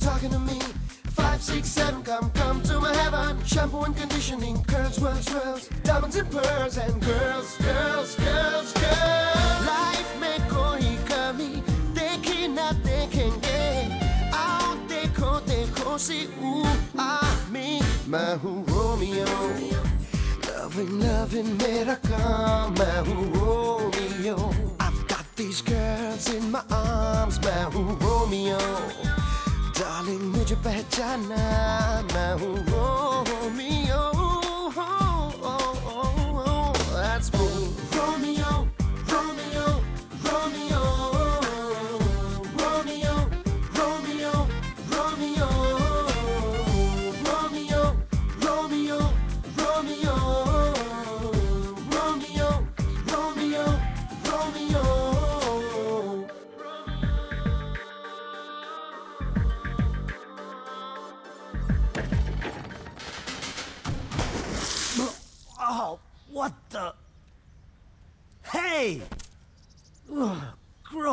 talking to me. Five, six, seven, come, come to my heaven. Shampoo and conditioning, curls, swirls, swirls, diamonds and pearls, and girls, girls, girls, girls. Life may go hikami, deki na dekenge. Ao deko deko si u a mi mahu Romeo. Loving, loving, miracle, mahu Romeo. I've got these girls in my arms, mahu Romeo. Darling मुझे पहचाना मैं हूँ homie.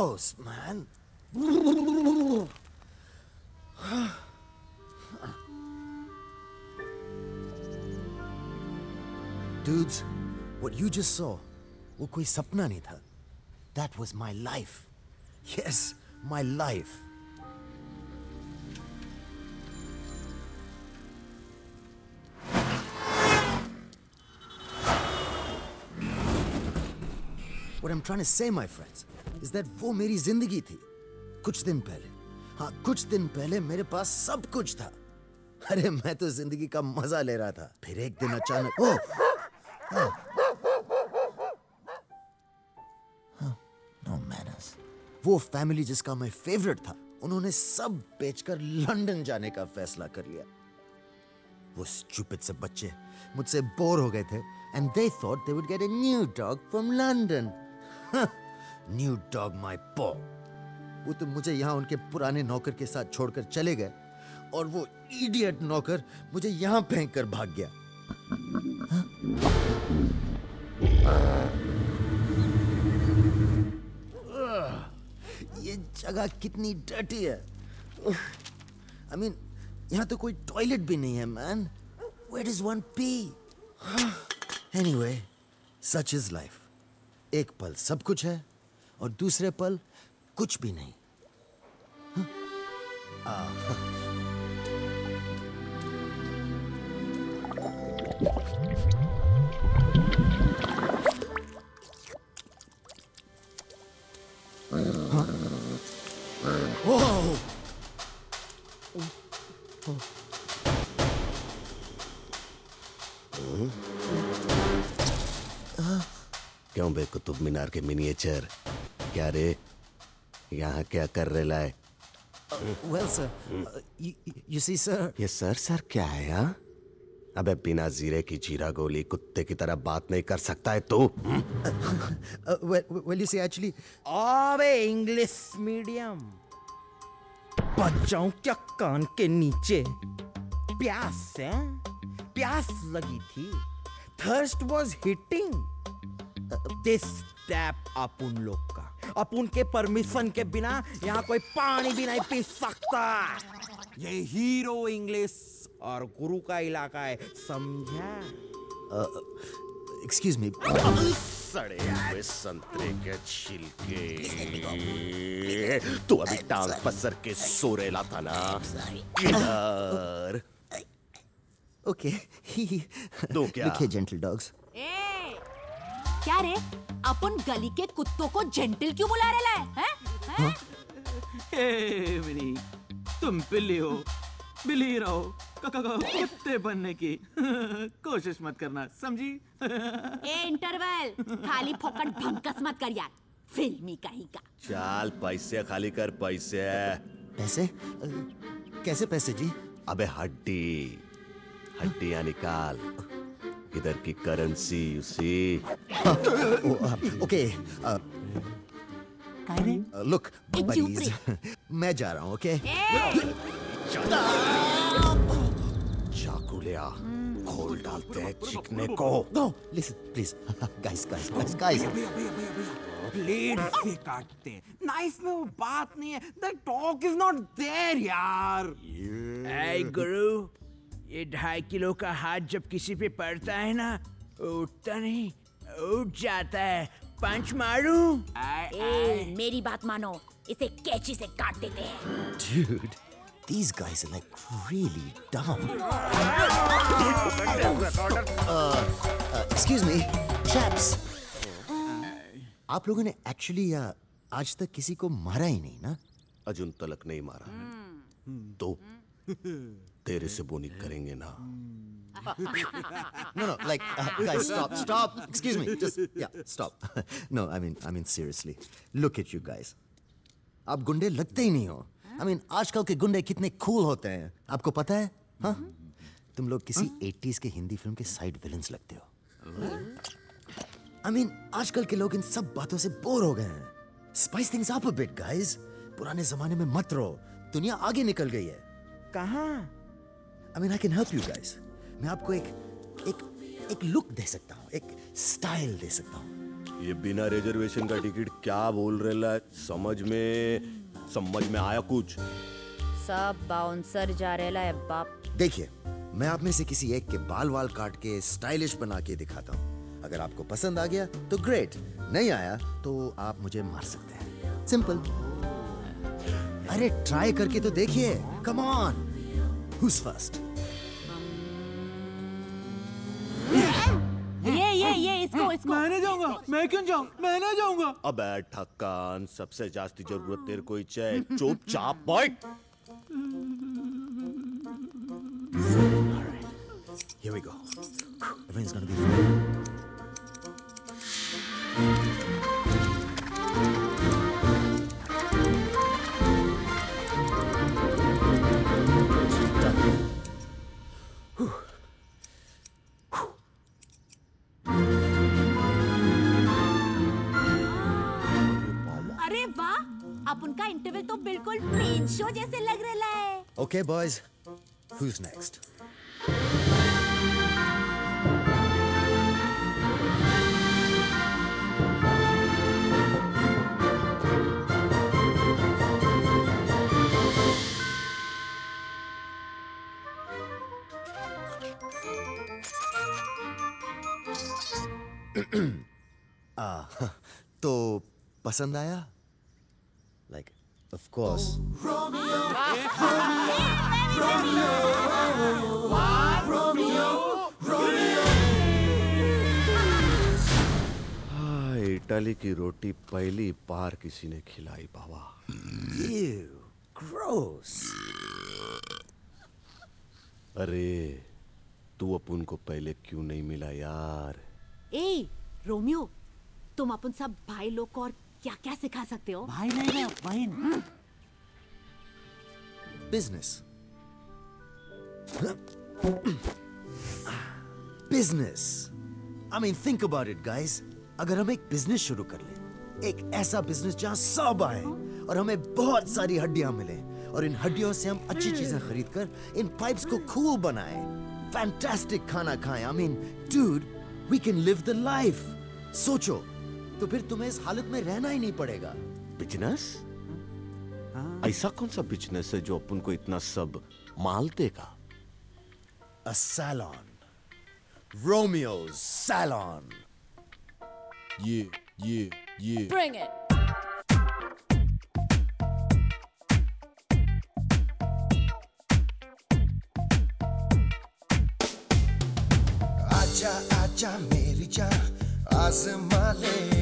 gross, man. Dudes, what you just saw, वो कोई सपना नहीं था. That was my life. Yes, my life. What I'm trying to say, my friends, is that वो मेरी ज़िंदगी थी। कुछ दिन पहले। हाँ कुछ दिन पहले मेरे पास सब कुछ था। अरे, मैं तो ज़िंदगी का मज़ा ले रहा था। फिर एक दिन अचानक ओ! नो मैनर्स वो फैमिली जिसका मैं फेवरेट था, उन्होंने सब बेचकर लंदन जाने का फैसला कर लिया। वो स्टूपिड से बच्चे मुझसे बोर हो गए थे and they thought they would get a new dog from London new dog my paw वो तो मुझे यहाँ उनके पुराने नौकर के साथ छोड़कर चले गए और वो इडियट नौकर मुझे यहाँ फेंक कर भाग गया। ये जगह कितनी डर्टी है। आई मीन यहाँ तो कोई टॉयलेट भी नहीं है man wait is one pee anyway such is life एक पल सब कुछ है और दूसरे पल कुछ भी नहीं। Whoa! क्यों बे कुतुब मीनार के मिनिएचर क्या रे? यहाँ क्या कर रहे लाए? Well, sir, uh, you, you see, sir, ये सर सर क्या है यहाँ अबे बिना जीरे की जीरा गोली कुत्ते की तरह बात नहीं कर सकता है तू। Uh, well, well, you अबे इंग्लिश मीडियम बच्चों क्या कान के नीचे? प्यास है? प्यास लगी थी। Thirst was hitting this tap अपुन लोग का। अपुन के परमिशन के बिना यहाँ कोई पानी भी नहीं पी सकता। ये हीरो इंग्लिश और गुरु का इलाका है समझा? एक्सक्यूज मी सड़े हुए संतरे के छिलके। तू अभी टांग पसर के सो सोरेला था ना। इधर okay. तो क्या? देखिए, gentle dogs. ए, क्या रे? अपन गली के कुत्तों को जेंटल क्यों बुला रहे है, हैं? हैं? हे। मिनी तुम बिल्ली हो बिल्ली रहो कुत्ते बनने की। कोशिश मत करना समझी? ए इंटरवल खाली फोकट भंकस मत कर यार फिल्मी कहीं का। चाल पैसे खाली कर पैसे। पैसे? कैसे पैसे जी? अबे हड्डी हड्डियाँ निकाल। इधर की करेंसी उसी। ओके लुक buddies, मैं जा रहा हूँ ओके चाकू ले आ खोल डालते हैं चिकने को। No listen please guys guys guys guys blade से काटते हैं। नाइफ में वो बात नहीं है। The talk is not there यार। ऐ गुरु ये ढाई किलो का हाथ जब किसी पे पड़ता है ना उठता नहीं उठ जाता है। पंच मारू। ए, मेरी बात मानो। इसे कैची से काट देते हैं। Dude these guys are like really dumb. Uh, uh, excuse me chaps. आप लोगों ने एक्चुअली आज तक किसी को मारा ही नहीं ना? अजुन तलक नहीं मारा। तो तेरे से बोनी करेंगे ना। No, no, like, uh, guys, stop, stop. Excuse me, just, yeah, stop. no, I mean, I mean, seriously. Look at you guys. आप गुंडे लगते ही नहीं हो। आई मीन आजकल के गुंडे कितने कूल होते हैं। आपको पता है? हाँ तुम लोग किसी 80s के हिंदी फ़िल्म के साइड विलन्स लगते हो। आई मीन आजकल के लोग इन सब बातों से बोर हो गए हैं। Spice things up a bit guys पुराने जमाने में मत रहो। दुनिया आगे निकल गई है। कहाँ? I mean I can help you guys मैं आपको एक एक एक लुक दे सकता हूँ एक स्टाइल दे सकता हूँ। ये बिना रिजर्वेशन का टिकट क्या बोल रहा है समझ में समझ में आया कुछ? सब बाउंसर जा रेला है बाप। देखिए मैं आप में से किसी एक के बाल वाल काट के स्टाइलिश बना के दिखाता हूँ। अगर आपको पसंद आ गया तो ग्रेट नहीं आया तो आप मुझे मार सकते हैं। सिंपल अरे ट्राई करके तो देखिए। कम ऑन हुज फ़र्स्ट ये ये ये इसको इसको मैं नहीं जाऊँगा मैं क्यों जाऊँ? मैं जाऊँगा अब सबसे जास्ती ज़रूरत तेरे को ही चाहिए चुपचाप बैठ Here we go. Everything's gonna be fine. बिल्कुल शो जैसे लग रहा है। ओके बॉयज़ हुज नेक्स्ट तो पसंद आया? लाइक like, ऑफ़ कोर्स हाँ, इटाली की रोटी पहली बार किसी ने खिलाई बाबा। Gross. अरे तू अपन को पहले क्यों नहीं मिला यार? ए रोमियो तुम अपन सब भाई लोग और क्या क्या सिखा सकते हो? भाई नहीं ना बहन business business I mean think about it guys अगर हम एक बिज़नेस शुरू कर ले एक ऐसा बिज़नेस जहाँ सब आए और हमें बहुत सारी हड्डियाँ मिले और इन हड्डियों से हम अच्छी चीज़ें खरीद कर इन पाइप्स को खूब बनाए। फैंटास्टिक खाना खाएँ। I mean dude we can live the life सोचो तो फिर तुम्हें इस हालत में रहना ही नहीं पड़ेगा बिज़नेस ऐसा कौन सा बिज़नेस है जो अपन को इतना सब माल देगा a salon. Romeo's Salon. Yeah, yeah, yeah. Bring it. आजा आजा मेरी जान आजमा ले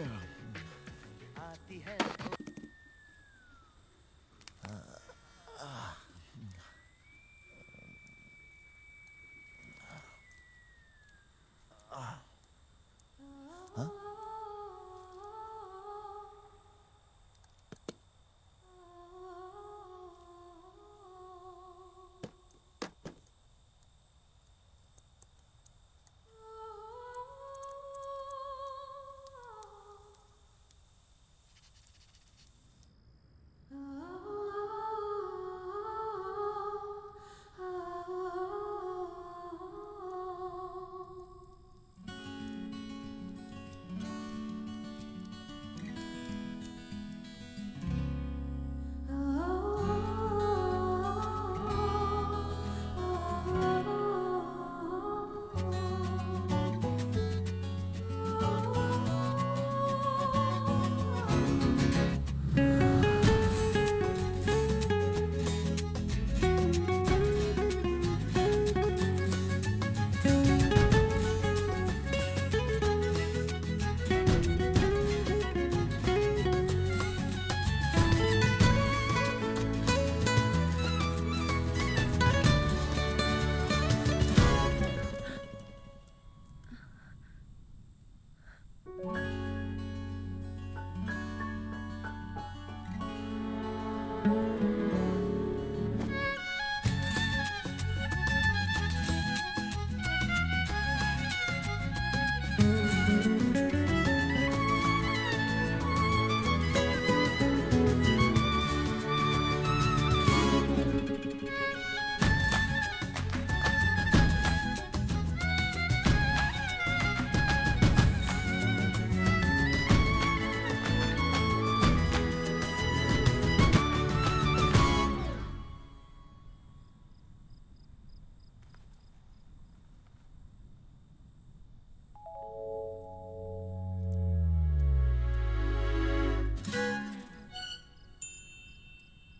Oh.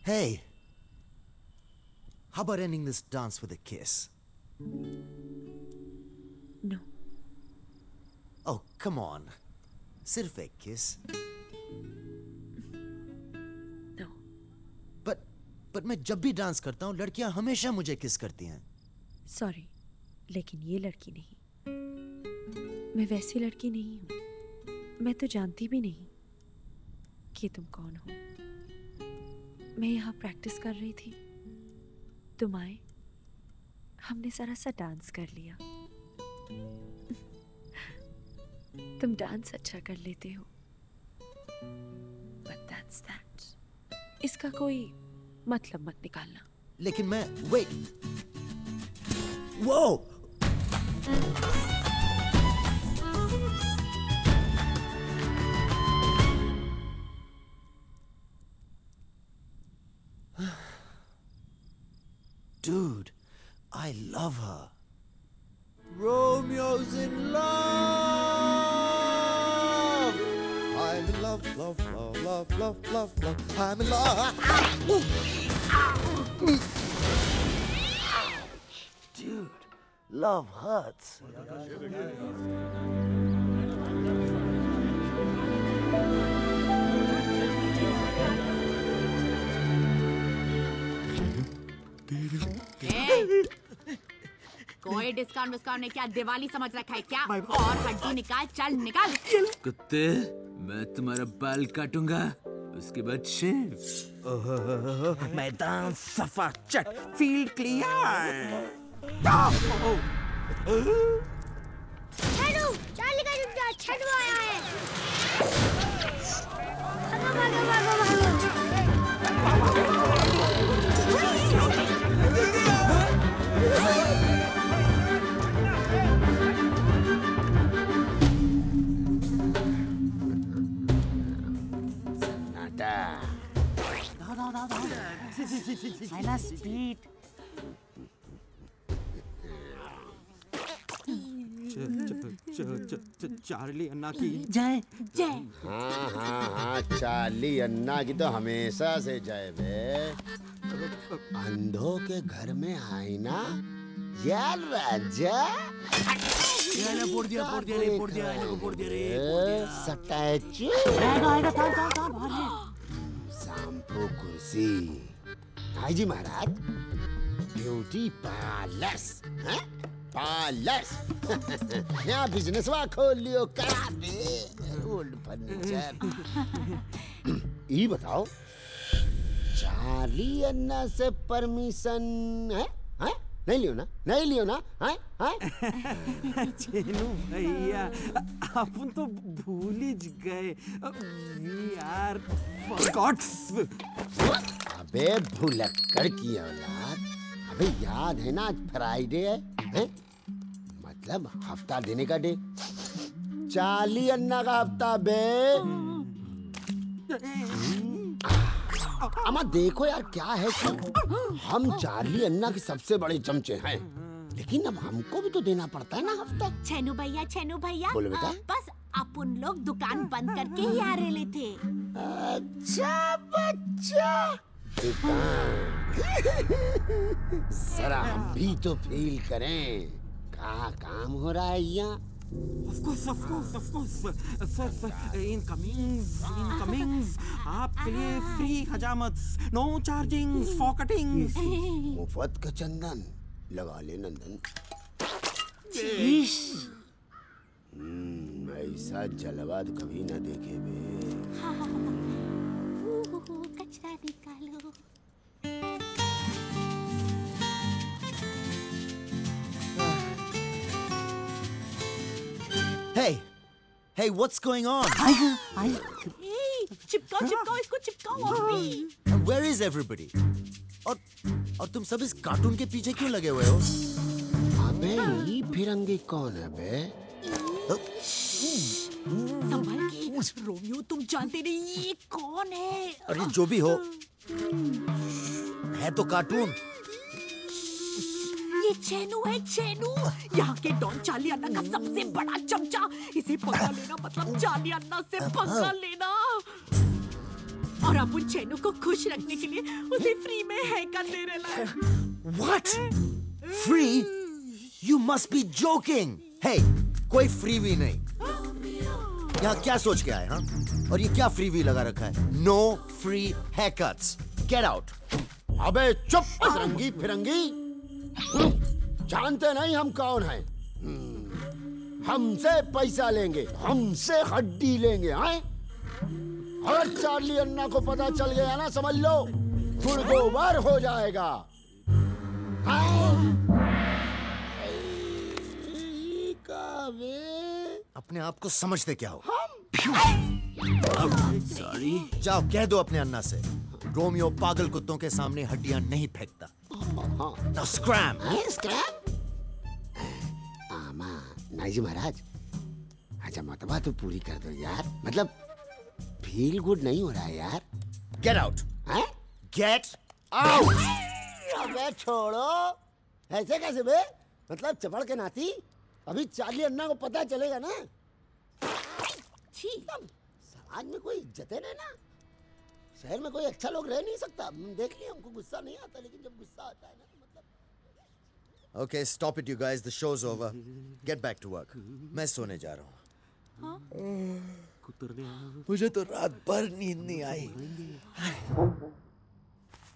Hey, how about ending this dance with a kiss? No. Oh, come on. सिर्फ़ एक kiss. No. But, but मैं जब भी डांस करता हूँ लड़कियाँ हमेशा मुझे किस करती हैं सॉरी लेकिन ये लड़की नहीं मैं वैसी लड़की नहीं हूँ मैं तो जानती भी नहीं कि तुम कौन हो मैं यहाँ प्रैक्टिस कर रही थी। तुम आए। हमने जरा सा डांस कर लिया। तुम डांस अच्छा कर लेते हो। बट दैट्स दैट इसका कोई मतलब मत निकालना। लेकिन मैं वेट वो डिस्काउंट विस्काउंट नहीं क्या दिवाली समझ रखा है क्या? और हड्डी निकाल चल निकाल। कुत्ते मैं तुम्हारा बाल काटूँगा उसके बाद शेव। मैदान सफ़ा चट फ़ील्ड क्लियर चार्ली का जुटा छेड़ू आया है। भागो भागो भागो भागो चार्ली अन्ना की। जय जय। हाँ हाँ हाँ चार्ली अन्ना की तो हमेशा से जय बे। अंधों के घर में आईना यार राजा। फोड़ दिया फोड़ दिया फोड़ दिया फोड़ दिया रे स्टैचू। आएगा आएगा ताल ताल ताल बाहर कुर्सी। हाय जी महाराज, ब्यूटी पार्लर पार्लर यहाँ बिज़नेस वा खोल लियो करा दे ओल्ड फर्नीचर ये बताओ, चार्ली अन्ना से परमिशन है? हैं? नहीं लियो ना नहीं लियो ना हैं हैं चेनू भैया अपन तो भूल ही गए वी आर अबे भुलक्कड़ की औलाद अबे याद है ना आज फ्राइडे है, हैं? मतलब हफ़्ता देने का डे चाली अन्ना का हफ़्ता बे। अमा देखो यार क्या है कि हम चार्ली अन्ना के सबसे बड़े चमचे हैं। लेकिन अब हमको भी तो देना पड़ता है ना हफ़्ता। छेनू भैया छेनू भैया बोलो बेटा। बस अपन लोग दुकान बंद करके ही आ रहे थे। अच्छा बच्चा। दुकान। जरा हम भी तो फील करें। कहा काम हो रहा है यहाँ? Of course, of course, of course. Sir, sir, incomings, incomings. आपके लिए फ्री हजामत, no chargings, for cuttings. मुफ़्त का चंदन लगा ले नंदन हम्म, ऐसा जलवा तो कभी ना देखे बे कचरा निकालो Hey, hey, what's going on? ए, चिपकाओ चिपकाओ इसको चिपकाओ अभी where is everybody? और और तुम सब इस कार्टून के पीछे क्यों लगे हुए हो? अबे ये फिरंगी कौन है बे संभल के रोमियो तुम जानते नहीं ये कौन है अरे जो भी हो है तो कार्टून ये चेनू है चेनू। यहाँ के डॉन चाली अन्ना का सबसे बड़ा चमचा। इसे पंगा लेना मतलब चार्ली अन्ना से पंगा लेना। और अपन चैनू को खुश रखने के लिए उसे फ्री में हेयर कट दे रहे हैं। What? Free? You must be joking. Hey, कोई फ्रीवी नहीं। यहाँ क्या सोच के आए हाँ? और ये क्या फ्रीवी लगा रखा है? No free hair cuts get out अबे चुप फिरंगी फिरंगी हम्म, जानते नहीं हम कौन हैं। हम्म, हमसे पैसा लेंगे हमसे हड्डी लेंगे हैं? अगर चार्ली अन्ना को पता चल गया ना समझ लो? गुड़गोबर हो जाएगा। अपने आप को समझते क्या हो? हम? सॉरी जाओ कह दो अपने अन्ना से। रोमियो पागल कुत्तों के सामने हड्डियाँ नहीं फेंकता। Now scram! आमा नहीं महाराज अच्छा मतबा तो पूरी कर दो यार। मतलब फील गुड नहीं हो रहा है यार। Get out! हैं? Get out! अबे छोड़ो। ऐसे कैसे बे? मतलब चपड़ के नाती अभी चार्ली अन्ना को पता चलेगा ना? छी। समाज में कोई इज़्ज़त है ना? शहर में कोई अच्छा लोग रह नहीं सकता देख लिया हमको गुस्सा नहीं आता लेकिन जब गुस्सा आता है ना तो मतलब Okay, stop it, you guys. The show's over. Get back to work. मैं सोने जा रहा हूँ हाँ? मुझे तो रात भर नींद नहीं आई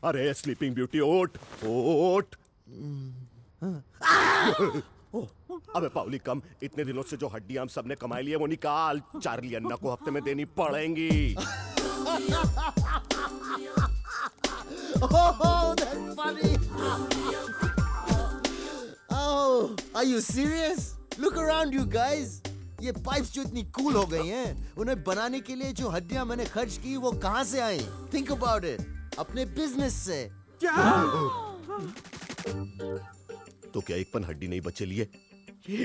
अरे स्लीपिंग ब्यूटी ओट ओट अबे पाउली कम इतने दिनों से जो हड्डियाँ हम सबने कमाई ली है वो निकाल चार्ली अन्ना को हफ़्ते में देनी पड़ेंगी Oh, that's funny. Oh, are you serious? Look around you guys. ये पाइप्स जो इतनी कूल हो गई हैं, उन्हें बनाने के लिए जो हड्डियाँ मैंने खर्च की वो कहाँ से आई? Think about it. अपने बिज़नेस से. क्या तो क्या एक पन हड्डी नहीं बचे लिए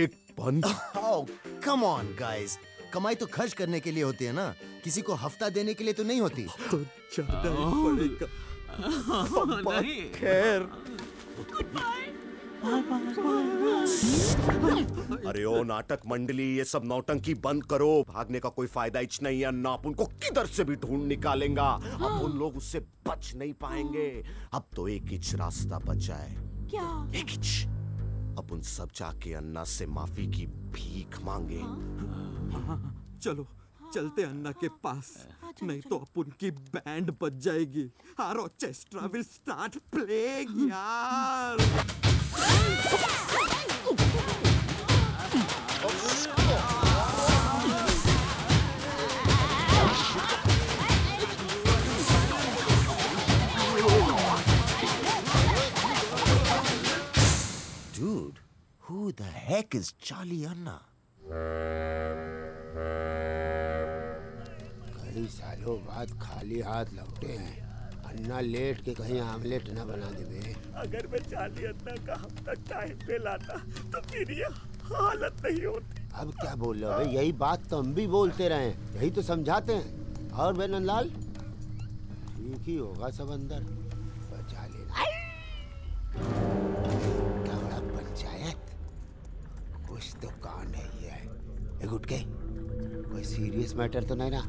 एक पन Oh, come on, guys. कमाई तो खर्च करने के लिए होती है ना? किसी को हफ़्ता देने के लिए तो नहीं होती। तो ज़्यादा ही पड़ेगा। नहीं। खैर। अरे ओ नाटक मंडली ये सब नौटंकी बंद करो। भागने का कोई फ़ायदा इच नहीं है ना अपन को किधर से भी ढूंढ निकालेंगा। अब उन लोग उससे बच नहीं पाएँगे। अब तो एक इच रास्ता बचा है। क्या? एक इच। अब उन सब जाके अन्ना से माफ़ी की भीख मांगे। चलो चलते अन्ना के पास। नहीं तो अपन उनकी बैंड बज जाएगी। Our orchestra will start playing यार। Who the heck is Charlie Anna? कई सालों बाद खाली हाथ लौटे हैं। अन्ना लेट के कहीं आमलेट न बना देवे। अगर मैं चार्ली अन्ना का हफ़्ता टाइम पे लाता तो फिर ये हालत नहीं होती। अब क्या बोल रहे हो भाई? यही बात तो हम भी बोलते रहे यही तो समझाते हैं। और बे नंदलाल? ठीक ही होगा सब अंदर। बचा लेना। कुछ तो कांड है ये। एक उठ के। कोई सीरियस मैटर तो नहीं ना?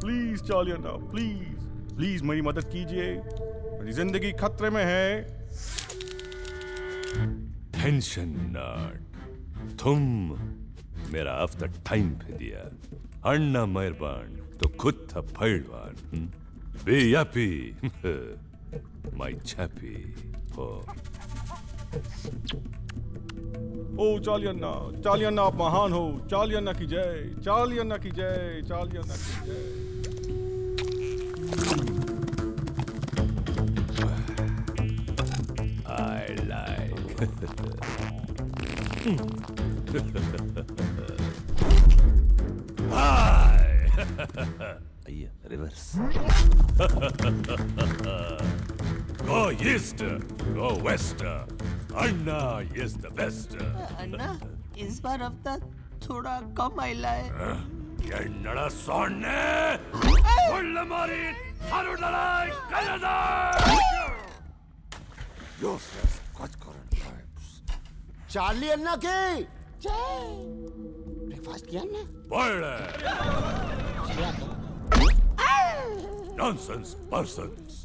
Please Charlie Anna please please मेरी मदद कीजिए। मेरी ज़िंदगी खतरे में है। टेंशन नॉट तुम मेरा हफ़्ता टाइम पे दिया। अण्णा मेहरबान तो खुद था पहलवान। बे यापी माई छापी हो। ओ चार्ली अन्ना आप महान हो चार्ली अन्ना की जय चार्ली अन्ना की जय चार्ली अन्ना की जय I like. Hi. Aye, reverse. go east, go west. Anna is the best. Uh, Anna, is Anna is bar of the ಥೋಡಾ ಕಮ್ ಆಯ್ಲ ಎನ್ನಡ ಸೊನ್ನೆ ಒಳ್ಳೆ ಮಾರಿ ಥರುಡಲಾಯ್ ಕಲದ Useless Quatcorn types. Charlie Anna की ब्रेकफास्ट किया Anna. Boiler! Nonsense persons.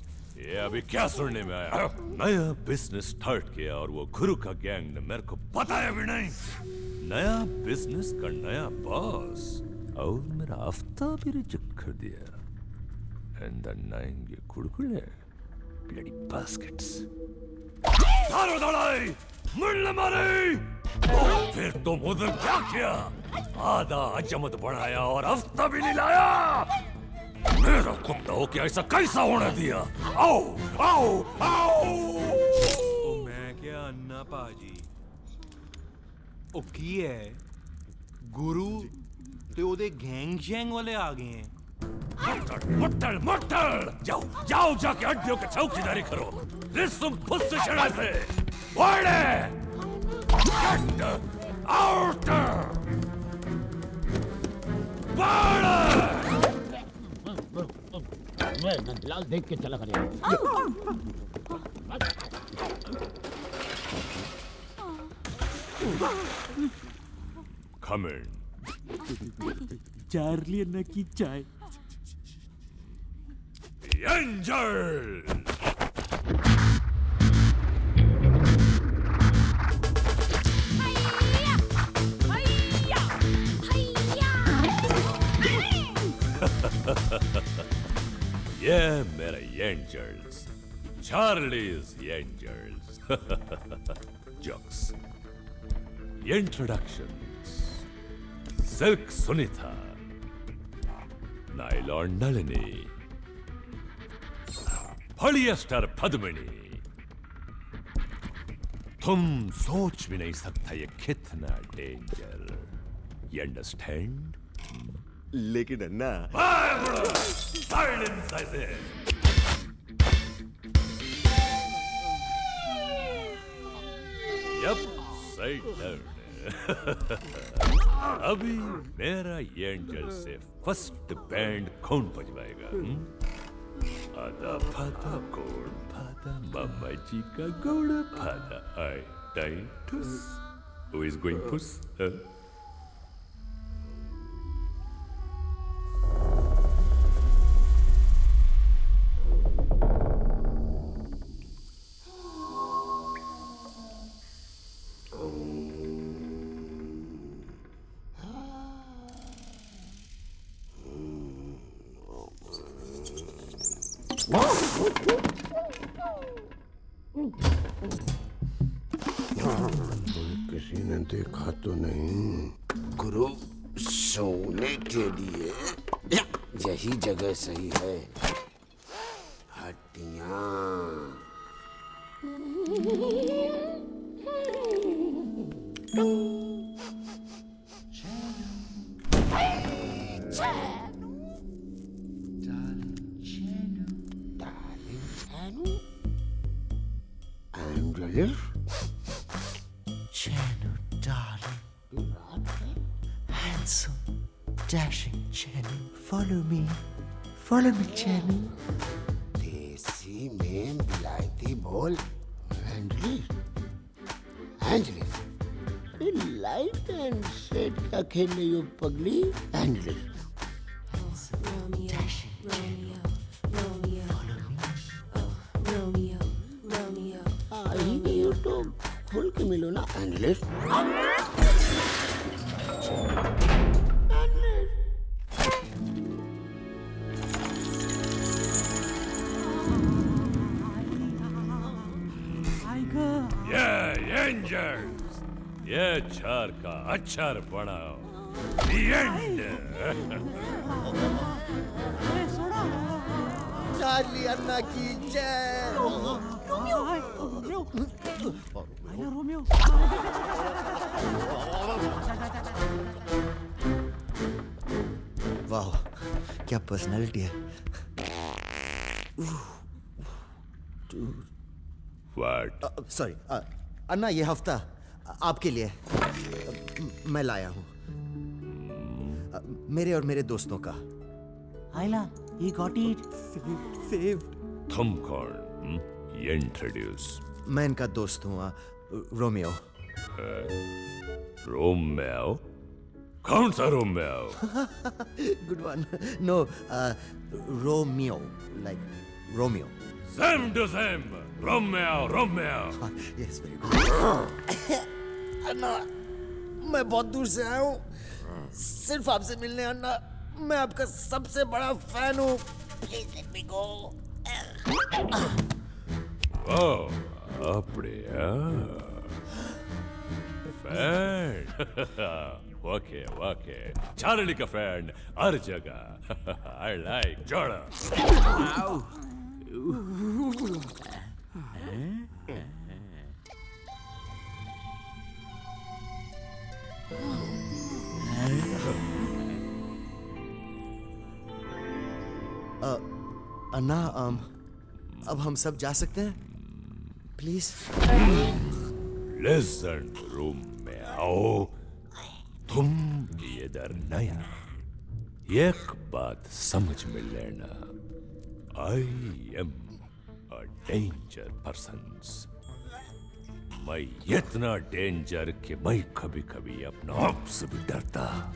ये अभी क्या सुनने में आया? नया बिज़नेस स्टार्ट किया और वो गुरु का गैंग ने मेरे को बताया भी नहीं। नया बिज़नेस का नया बॉस और मेरा हफ़्ता भी रिजेक्ट कर दिया। एंड द नाइन ये कुड़कुड़े ब्लडी बास्केट्स दारू दड़ाई, मुल्ले मारे। फिर तुम उधर क्या किया? आधा अजमत बढ़ाया और हफ़्ता भी नहीं लाया। मेरा कुत्ता हो क्या ऐसा कैसा होने दिया आओ आओ आओ ਉਹ ਮੈਂ ਕਿਹਾ ਅੰਨਾ ਭਾਜੀ ਉਹ ਕੀ ਹੈ ਗੁਰੂ ਤੇ ਉਹਦੇ ਗੈਂਗ ਸ਼ੈਂਗ ਵਾਲੇ ਆ ਗਏ ਹੈ मुट्टल मुट्टल जाओ जाओ जाके हड्डियों की चौकीदारी करो रिसम फुस शरा से वाड़े गेट आउट वाड़े मैं नंदलाल देख के चला Come in. चार्ली अन्ना की चाय Angel! ये मेरे angels, Charlie's angels, jokes. Introduction silk Sunita. Nylon Nalini. Polyester Padmini. तुम सोच भी नहीं सकता ये कितना डेंजर यू अंडरस्टैंड. लेकिन अन्ना यप सही अभी मेरा एंजल से फ़र्स्ट बैंड कौन बजवाएगा हम्म? आधा फादा गोड़, फादा मामा जी का गोड़, फादा आई टाइटस Who is going puss? Set का खेल रही हो पगली पहन आ क्या पर्सनालिटी है What? सॉरी अन्ना ये हफ़्ता आपके लिए मैं लाया हूँ मेरे और मेरे दोस्तों का Ayla, he got it. Saved. तुम कौन hmm? इंट्रोड्यूस मैं इनका दोस्त हूँ रोमियो रोमियो कौन सा रूम में आओ Good one. No, uh, Romeo, like Romeo. Same to same room में आओ रूम में आओ Yes, very good. अन्ना, मैं बहुत दूर से आया हूँ सिर्फ आपसे मिलने अन्ना मैं आपका सबसे बड़ा फैन हूँ please let me go Oh, அப்படியா फैन ओके ओके चार्ली का फ़ैन हर जगह आई लाइक जोड़ा अन्ना um, अब हम सब जा सकते हैं? प्लीज़ लिसन रूम में आओ। तुम इधर नया। एक बात समझ में लेना। I am a danger person मैं इतना डेंजर कि मैं कभी कभी अपना आप से भी डरता।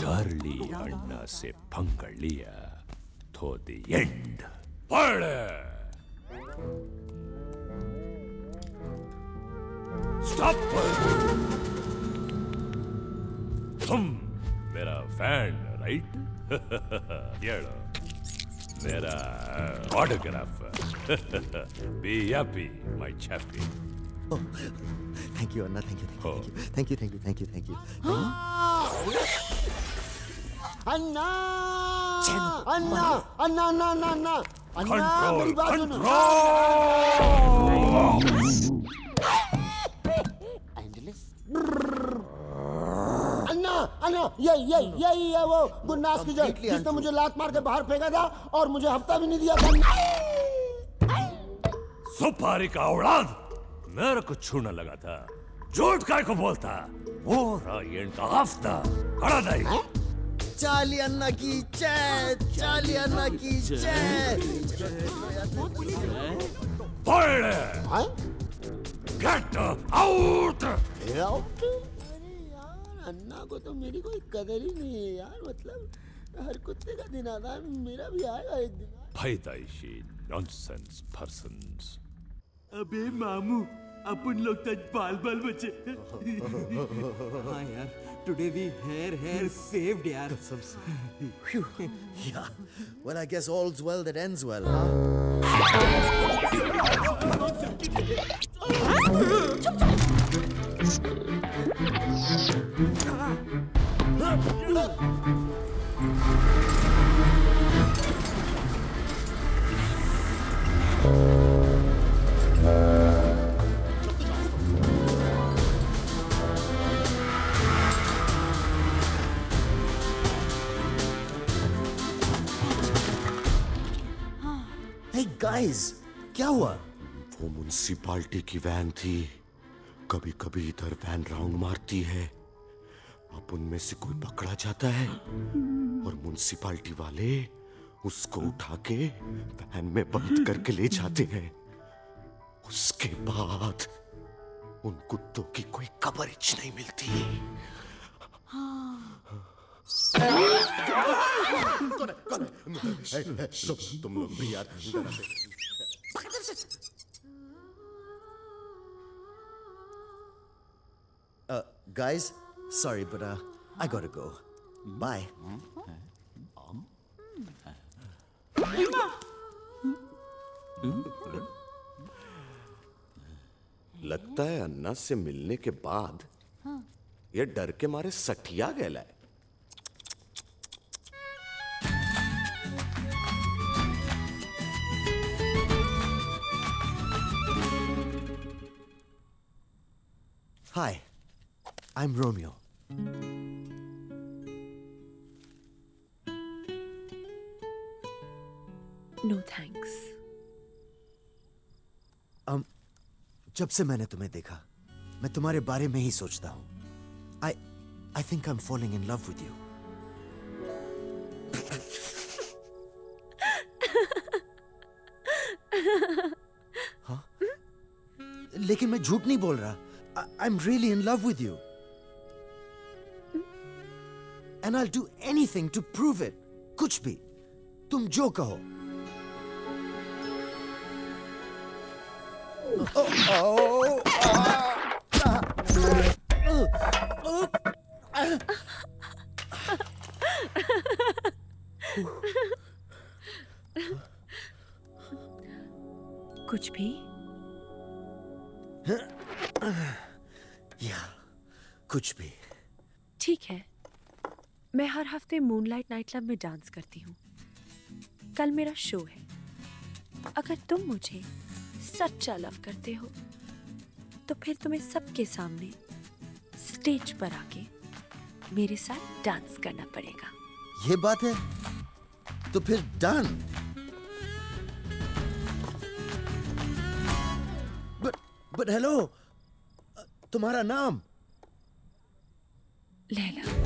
चार्ली अन्ना से पंकड़ लिया। तो एंड पढ़। स्टॉप तुम मेरा फ़ैन राइट ये लो मेरा autograph be happy my chappy thank you Anna thank you thank you thank you thank you thank you Anna Anna Anna Anna Anna Anna Anna Control, मेरी बात सुनो एंजलिस अन्ना यही यही यही है वो गुन्नास की जड़ जिसने मुझे लात मार के बाहर फेंका था और मुझे हफ़्ता भी नहीं दिया था। सुपारी का औलाद मेरे को छूने लगा था। झूठ काय को बोलता? वो रायन का हफ़्ता। खड़ा नहीं। चाली अन्ना की जय चाली अन्ना की जय। पढ़ गेट आउट अन्ना को तो मेरी कोई कदर ही नहीं है यार मतलब हर कुत्ते का दिन आता है मेरा भी आएगा एक दिन। पैदाइशी नॉनसेंस पर्सन्स अबे मामू अपन लोग तो बाल बाल बचे हाँ यार today we hair hair saved यार। Yeah. Well, I guess all's well that ends well, huh? Hey guys, क्या हुआ? वो म्यूनसिपालिटी की वैन थी। कभी कभी इधर वैन राउंड मारती है। अब उनमें से कोई पकड़ा जाता है और म्यूनसिपालिटी वाले उसको उठा के वैन में बंद करके ले जाते हैं उसके बाद उन कुत्तों की कोई इच नहीं मिलती तुम लोग भी यार आते। Uh, Sorry, but uh, I gotta go. Bye. लगता है अन्ना से मिलने के बाद हाँ। ये डर के मारे सठिया गया है hi I am Romeo no thanks um, जब से मैंने तुम्हें देखा मैं तुम्हारे बारे में ही सोचता हूँ। I I think I am following in love with you लेकिन मैं झूठ नहीं बोल रहा। I am really in love with you and I do anything to prove it कुछ भी तुम जो कहो कुछ भी या कुछ भी ठीक है मैं हर हफ़्ते मूनलाइट नाइट क्लब में डांस करती हूँ। कल मेरा शो है। अगर तुम मुझे सच्चा लव करते हो तो फिर तुम्हें सबके सामने स्टेज पर आके मेरे साथ डांस करना पड़ेगा। ये बात है? तो फिर डन बट बट हेलो तुम्हारा नाम? लैला।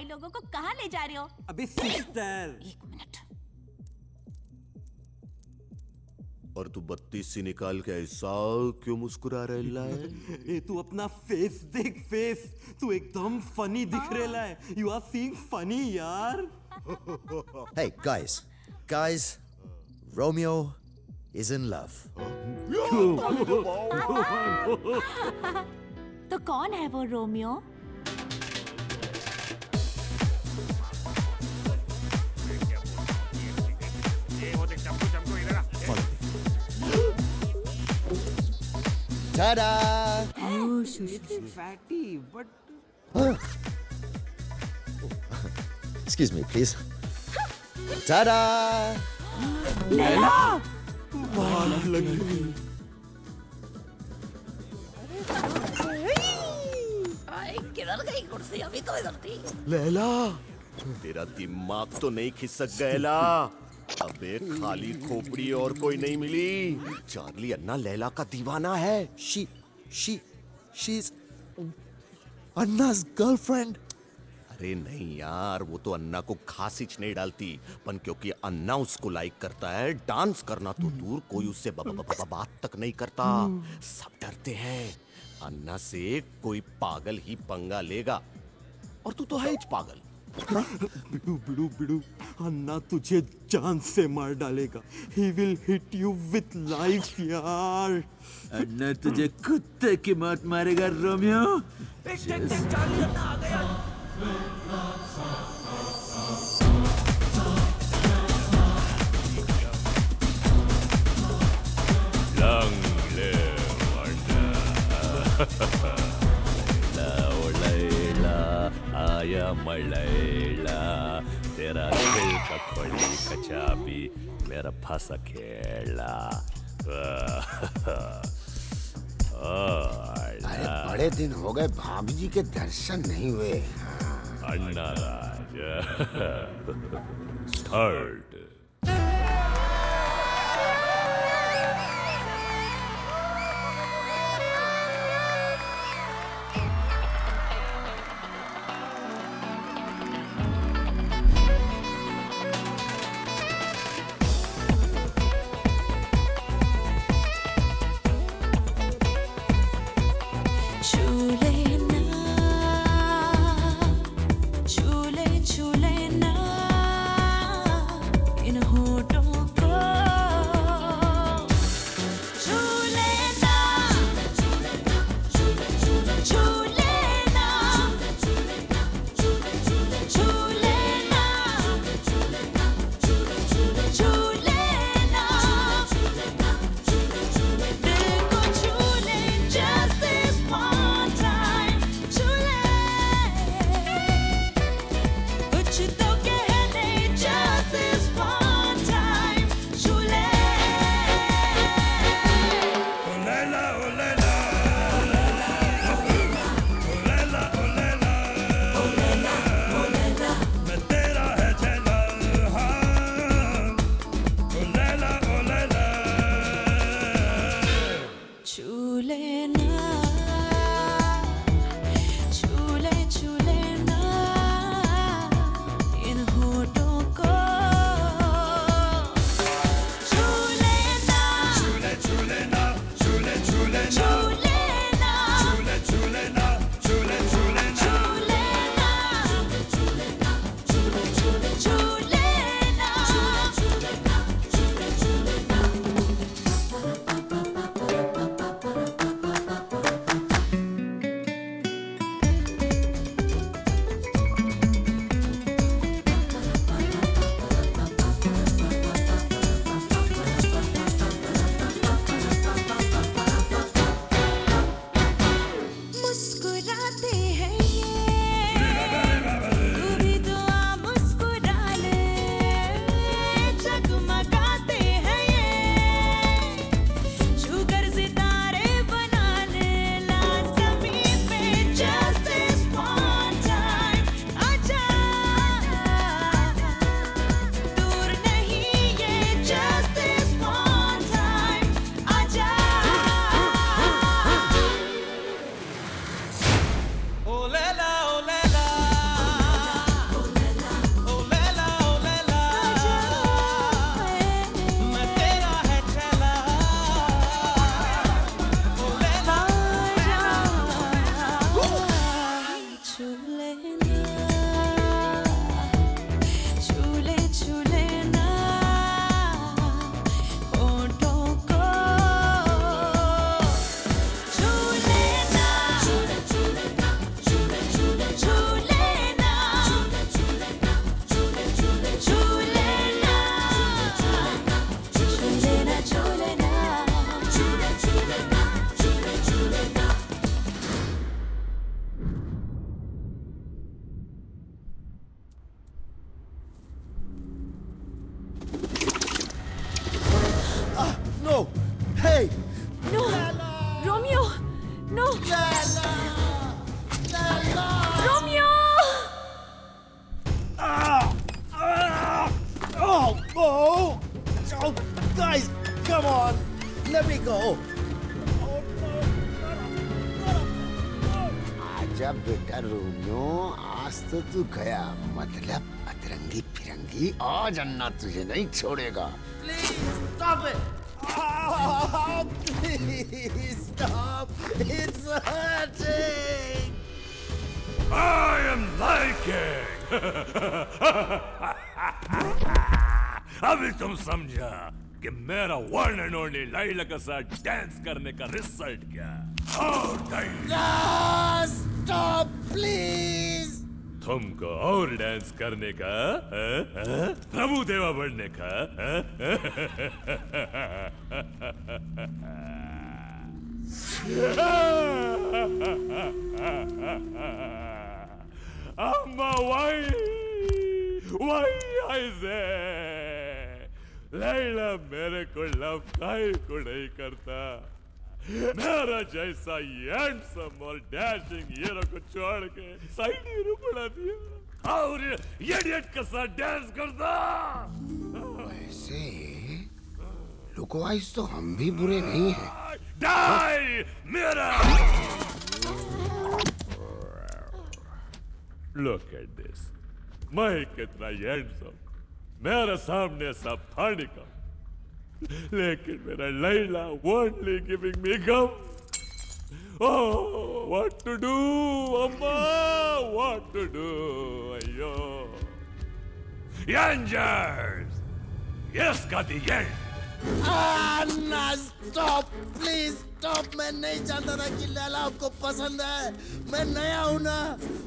भाई लोगों को कहाँ ले जा रहे हो? अबे सिस्टर। एक मिनट। और तू बत्तीस सी निकाल के ऐसा क्यों मुस्कुरा रहा है ए तू अपना फेस देख फेस तू एकदम फनी दिख रहा है। यू आर सीइंग फनी यार। Hey, guys. Guys, Romeo is in love. तो कौन है वो Romeo Ta-da! Fatty but Excuse me, please. Ta-da! Laila किधर गई कुर्सी अभी तो इधर थी लैला तेरा दिमाग तो नहीं खिसक गया अबे खाली खोपड़ी और कोई नहीं मिली। चार्ली अन्ना लैला का दीवाना है। She, she, she's Anna's girlfriend. अरे नहीं यार वो तो अन्ना को खास इच नहीं डालती। पर क्योंकि अन्ना उसको लाइक करता है डांस करना तो दूर कोई उससे बात तक नहीं करता। सब डरते हैं। अन्ना से कोई पागल ही पंगा लेगा। और तू तो है ही पागल। बिडू बिडू बिडू अन्ना तुझे जान से मार डालेगा। He will hit you with life यार। अन्ना तुझे कुत्ते की मौत मारेगा रोमियो। Long live Anna. आया मलैला तेरा दिल का खोली कचाबी मेरा फंसा खेला। अरे बड़े दिन हो गए भाभी जी के दर्शन नहीं हुए। अन्ना राज अन्ना तुझे नहीं छोड़ेगा Stop it! Oh, please stop! It's hurting! I. अभी तुम समझा कि मेरा वन एंड ओनली लाइला के साथ डांस करने का रिज़ल्ट क्या stop, please! तुमको और डांस करने का हाँ? हाँ? प्रभु देवा बढ़ने का अम्मा वाई वाई ऐसे लैला मेरे को लव, काहे को नहीं करता मेरा जैसा हैंडसम और डैशिंग हीरो को छोड़ के साइड हीरो बना दिया और ये इडियट के साथ डांस करता। वैसे लुकवाइज तो हम भी बुरे नहीं हैं। डाई मेरा। लुक एट दिस मैं कितना हैंडसम मेरे सामने सब फाड़ का लेकिन मेरा लैला ओनली गिविंग मी गम ओह व्हाट टू डू अम्मा व्हाट टू डू अयो Rangers! Yes, got the end! Anna, stop! Please stop! मैं नहीं जानता था कि लैला आपको पसंद है मैं नया हूँ ना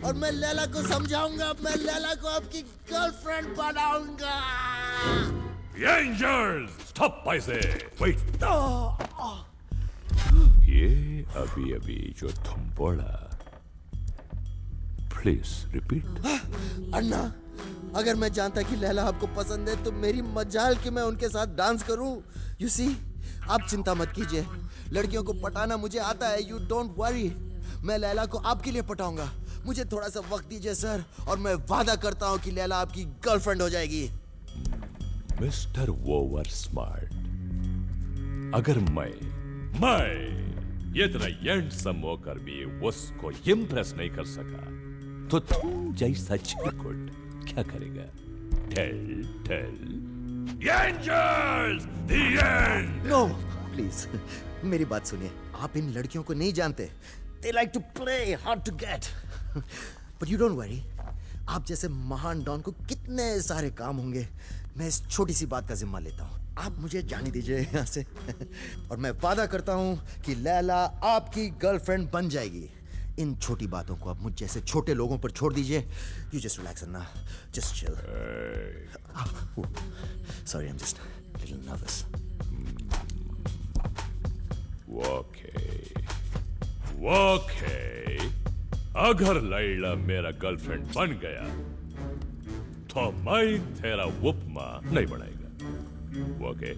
और मैं लैला को समझाऊँगा मैं लैला को आपकी गर्लफ्रेंड बनाऊँगा Rangers! Stop, I say! Wait! ये अभी अभी जो तुम बोला प्लीज़ रिपीट अन्ना अगर मैं जानता कि लैला आपको पसंद है तो मेरी मजाल कि मैं उनके साथ डांस करूँ। यू सी आप चिंता मत कीजिए। लड़कियों को पटाना मुझे आता है यू डोंट वरी मैं लैला को आपके लिए पटाऊँगा। मुझे थोड़ा सा वक्त दीजिए सर और मैं वादा करता हूँ कि लैला आपकी गर्लफ्रेंड हो जाएगी। मिस्टर वोवर स्मार्ट। अगर मैं मैं, इतना हैंडसम होकर भी उसको इम्प्रेस नहीं कर सका तो तुम जैसा चिरकुट क्या करेगा? Tell tell Rangers! The end! No please मेरी बात सुनिए। आप इन लड़कियों को नहीं जानते। They like to play hard to get but you don't worry आप जैसे महान डॉन को कितने सारे काम होंगे। मैं इस छोटी सी बात का जिम्मा लेता हूँ। आप मुझे जाने दीजिए यहाँ से। और मैं वादा करता हूँ कि लैला आपकी गर्लफ्रेंड बन जाएगी। इन छोटी बातों को आप मुझ जैसे छोटे लोगों पर छोड़ दीजिए। You just relax Anna just chill sorry I am just little nervous Okay. Okay. अगर लैला मेरा गर्लफ्रेंड बन गया तो मैं तेरा उपमा नहीं बनाएगा। ओके।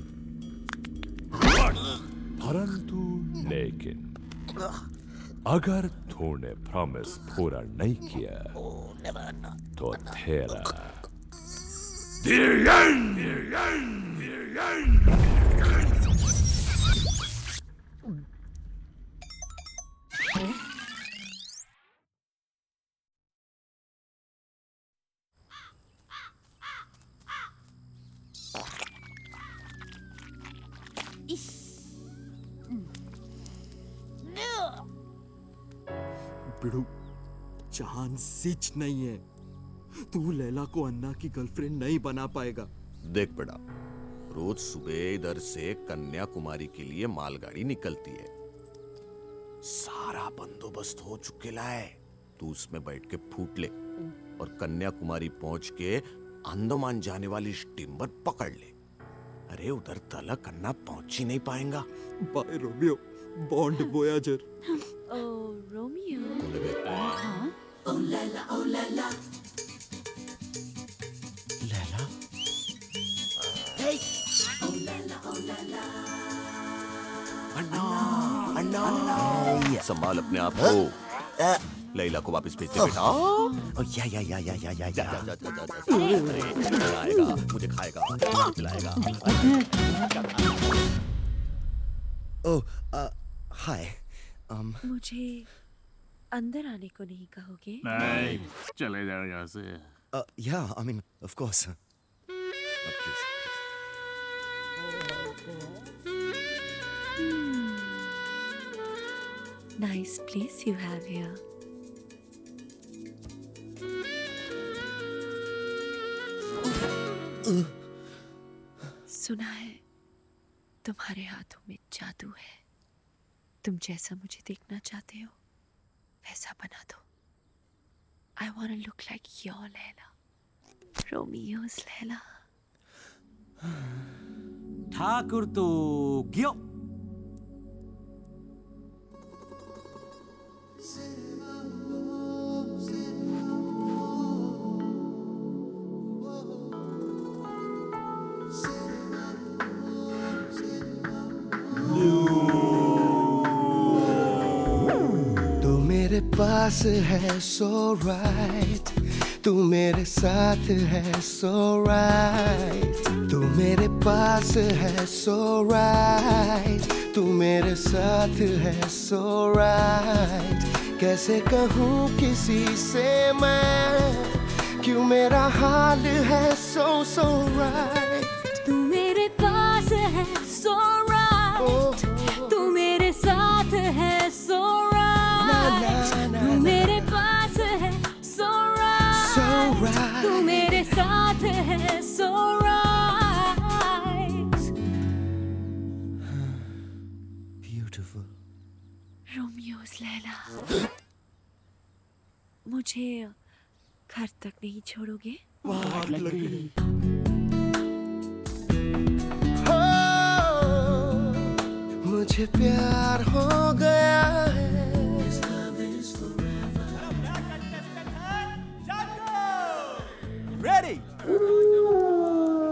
परंतु लेकिन, अगर तूने प्रॉमिस पूरा नहीं किया तो तेरा The! बिड़ू सिच नहीं है। तू लैला को अन्ना की गर्लफ्रेंड नहीं बना पाएगा। देख बेटा रोज सुबह इधर से कन्याकुमारी के लिए मालगाड़ी निकलती है। सारा बंदोबस्त हो चुकेला है। तू उसमें बैठ के फूट ले और कन्याकुमारी पहुँच के अंडमान जाने वाली स्टीमर पकड़ ले। अरे उधर तलक अन्ना पहुँच ही नहीं पाएगा। Bye Romeo bond voyager oh Romeo Laila Anna Anna संभाल अपने आप को। लैला को वापस भेज दे बेटा। ओ या या या या या या जा, जा, जा, जा, जा, जा। अरे, खाएगा मुझे खाएगा खिलाएगा। ओह हाय um... मुझे अंदर आने को नहीं कहोगे? नहीं चले जाओ यहाँ से। या I mean of course nice place you have here सुना है तुम्हारे हाथों में जादू है। तुम जैसा मुझे देखना चाहते हो, वैसा बना दो। I want look like your Laila Romeo's Laila Thakur तो गयो। पास है सो राइट तू मेरे साथ है सो राइट तू मेरे पास है सो राइट तू मेरे साथ है सो राइट कैसे कहूँ किसी से मैं? क्यों मेरा हाल है सो सो राइट तू मेरे पास है सो राइट तू मेरे साथ है सो राइट तू मेरे साथ है so right beautiful. Romeo's Laila. मुझे घर तक नहीं छोड़ोगे? मुझे प्यार हो गया है। Ready?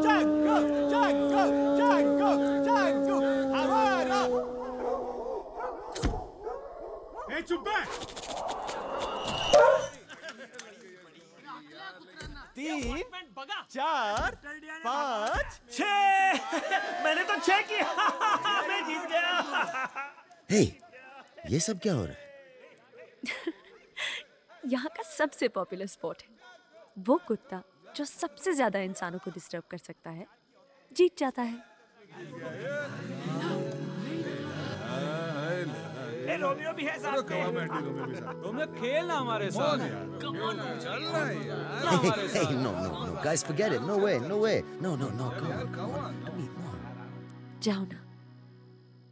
Django, Django, Django, Django. Havana. Hey, चुप तीन चार पाँच छः मैंने तो छः किया मैं जीत गया hey ये सब क्या हो रहा है यहाँ का सबसे पॉपुलर स्पॉट है वो कुत्ता जो सबसे ज़्यादा इंसानों को डिस्टर्ब कर सकता है जीत जाता है। रोमियो भी है साथ में। रोमियो खेलना हमारे साथ। चल रहा है यार। Hey, hey, hey, no, no, no, guys, forget it. No way, no way. No, no, no, come on, come on. Don't be, no. जाओ ना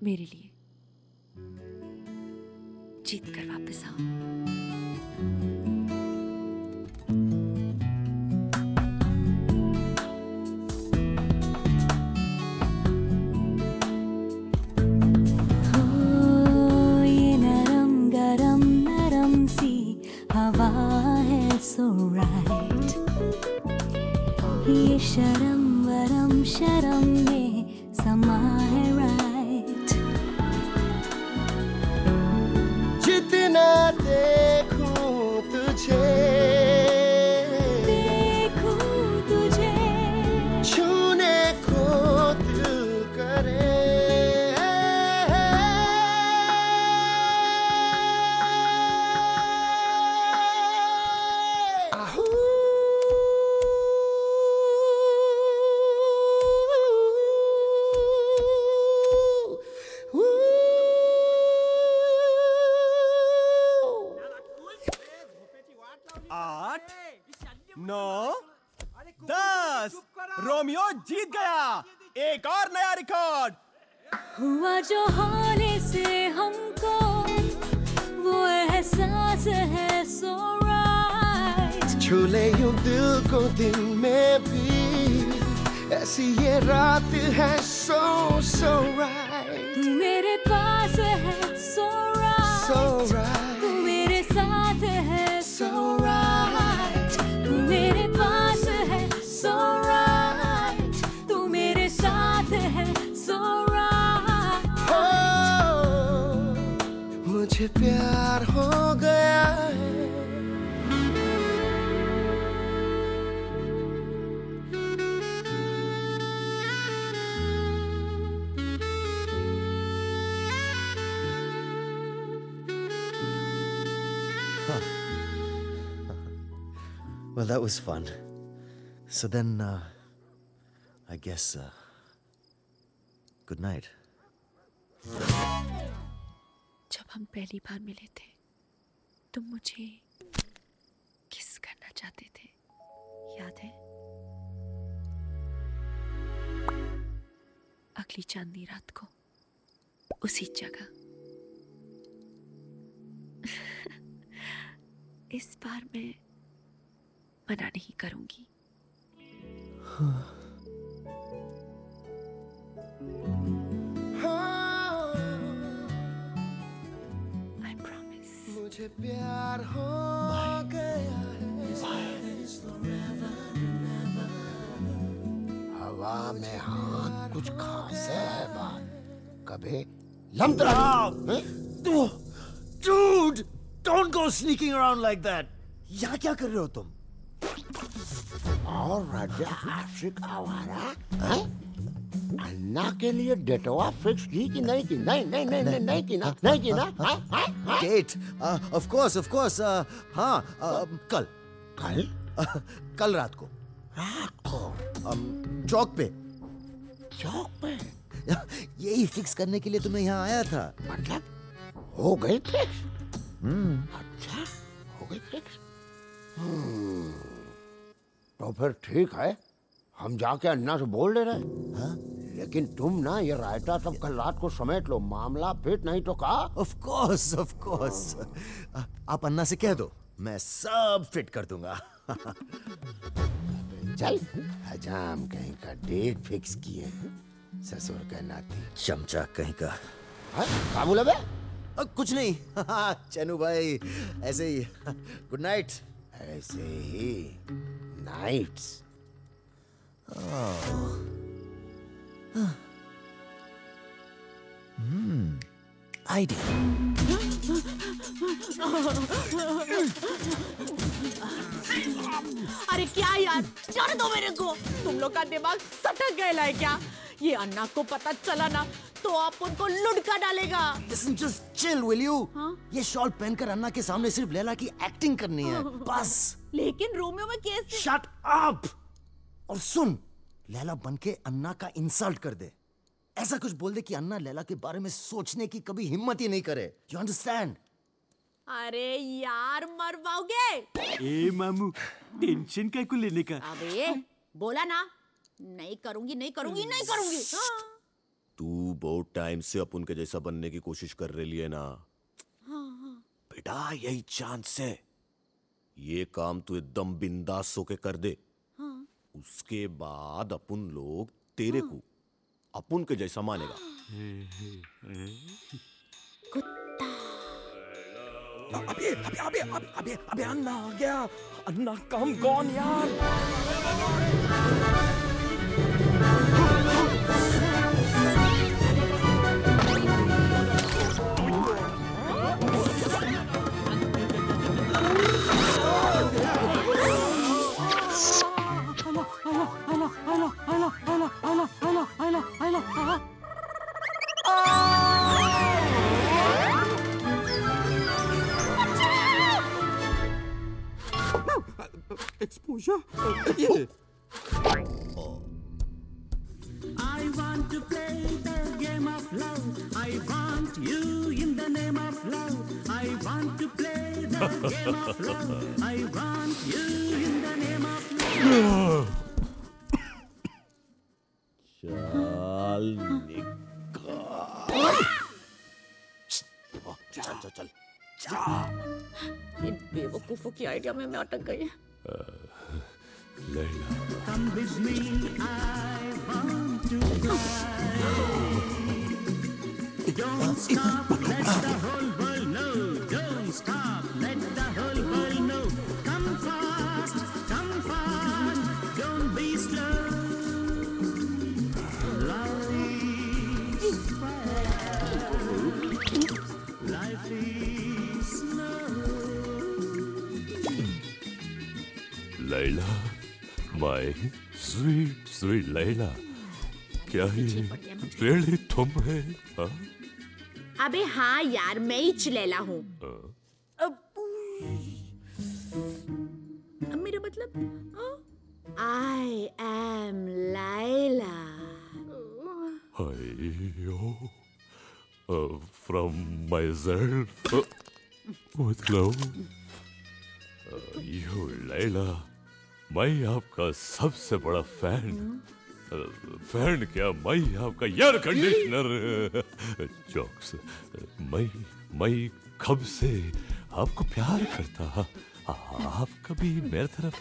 मेरे लिए। जीत कर वापस आओ। शरं वरं शरम् was fun. So then, uh, I guess, uh, good night. जब हम पहली बार मिले थे तुम मुझे किस करना चाहते थे याद है अगली चांदनी रात को उसी जगह इस बार मैं मना नहीं करूँगी I promise. मुझे प्यार हो गया हवा में हाथ कुछ खास है बात कभी Lamtara Dude, don't go sneaking around like that. यहाँ क्या कर रहे हो तुम? और राजा आशिक आवारा हैं? अन्ना के लिए डेटवा फिक्स की कि नहीं की नहीं नहीं नहीं नहीं नहीं की ना नहीं की ना हाँ? Uh, of course, of course. Uh, हाँ, uh, कल. कल? कल रात को. रात को. Um, चौक पे. चौक पे. यही फिक्स करने के लिए तुम्हें यहाँ आया था. मतलब हो गई फिक्स हम्म. अच्छा हो गई फिक्स हम्म, तो फिर ठीक है हम जाके अन्ना से बोल दे रहे हाँ? लेकिन तुम ना ये रायता सब कल रात को समेट लो मामला फिट नहीं तो कहा। Of course, of course. आप अन्ना से कह दो मैं सब फिट कर दूँगा। चल। हजाम कहीं का डेट फिक्स किए हैं ससुर का नाती। चमचा कहीं का। हाँ? बोला बे? कुछ नहीं। चनू भाई ऐसे ही। Good night. ऐसे ही नाइट्स हम्म आइडिया अरे क्या यार? जाने दो मेरे को। तुम लोग का दिमाग सटक गया है क्या? ये अन्ना को पता चला ना तो आप उनको लुढ़का डालेगा। Listen, just chill, will you? हाँ? ये शॉल पहनकर अन्ना के सामने सिर्फ़ लैला की एक्टिंग करनी है बस। लेकिन रोमियो में कैसे? शट अप और सुन लैला बन के अन्ना का इंसल्ट कर दे। ऐसा कुछ बोल दे कि अन्ना लैला के बारे में सोचने की कभी हिम्मत ही नहीं करे। यू अंडरस्टैंड अरे यार मरवाओगे ए मामू टेंशन काय को लेने का? अबे बोला ना। नहीं करूँगी नहीं करूँगी नहीं करूँगी। हाँ, तू बहुत टाइम से अपन के जैसा बनने की कोशिश कर रही है ना। हाँ, हाँ। बेटा यही चांस है। ये काम तू एकदम बिंदास होके कर दे। हाँ। उसके बाद अपन लोग तेरे को अपन के जैसा मानेगा। अबे अबे अबे अबे अबे अबे अन्ना आ गया। अन्ना कम कौन यार। ये I want to play the game of love. I want you in the name of love. I want to play the game of love. I want you in the name of love. चल चल चल चल इन बेवकूफों की idea में मैं अटक गई Layla. Come with me, I want to cry. Don't stop, let the whole world know. Don't stop, let the whole world know. Come fast, come fast, don't be slow. Life is fast. Life is slow. Layla. My sweet sweet Laila क्या ये really तुम है हाँ? अबे हाँ यार मैं ही चिलेला हूँ हाँ? अब मेरे मतलब I am Laila myself. Uh, with love. Uh, you, Layla. मैं आपका सबसे बड़ा फ़ैन। फ़ैन क्या? मैं आपका एयर कंडीशनर जॉक्स मैं मैं कब से आपको प्यार करता आप कभी मेरे तरफ़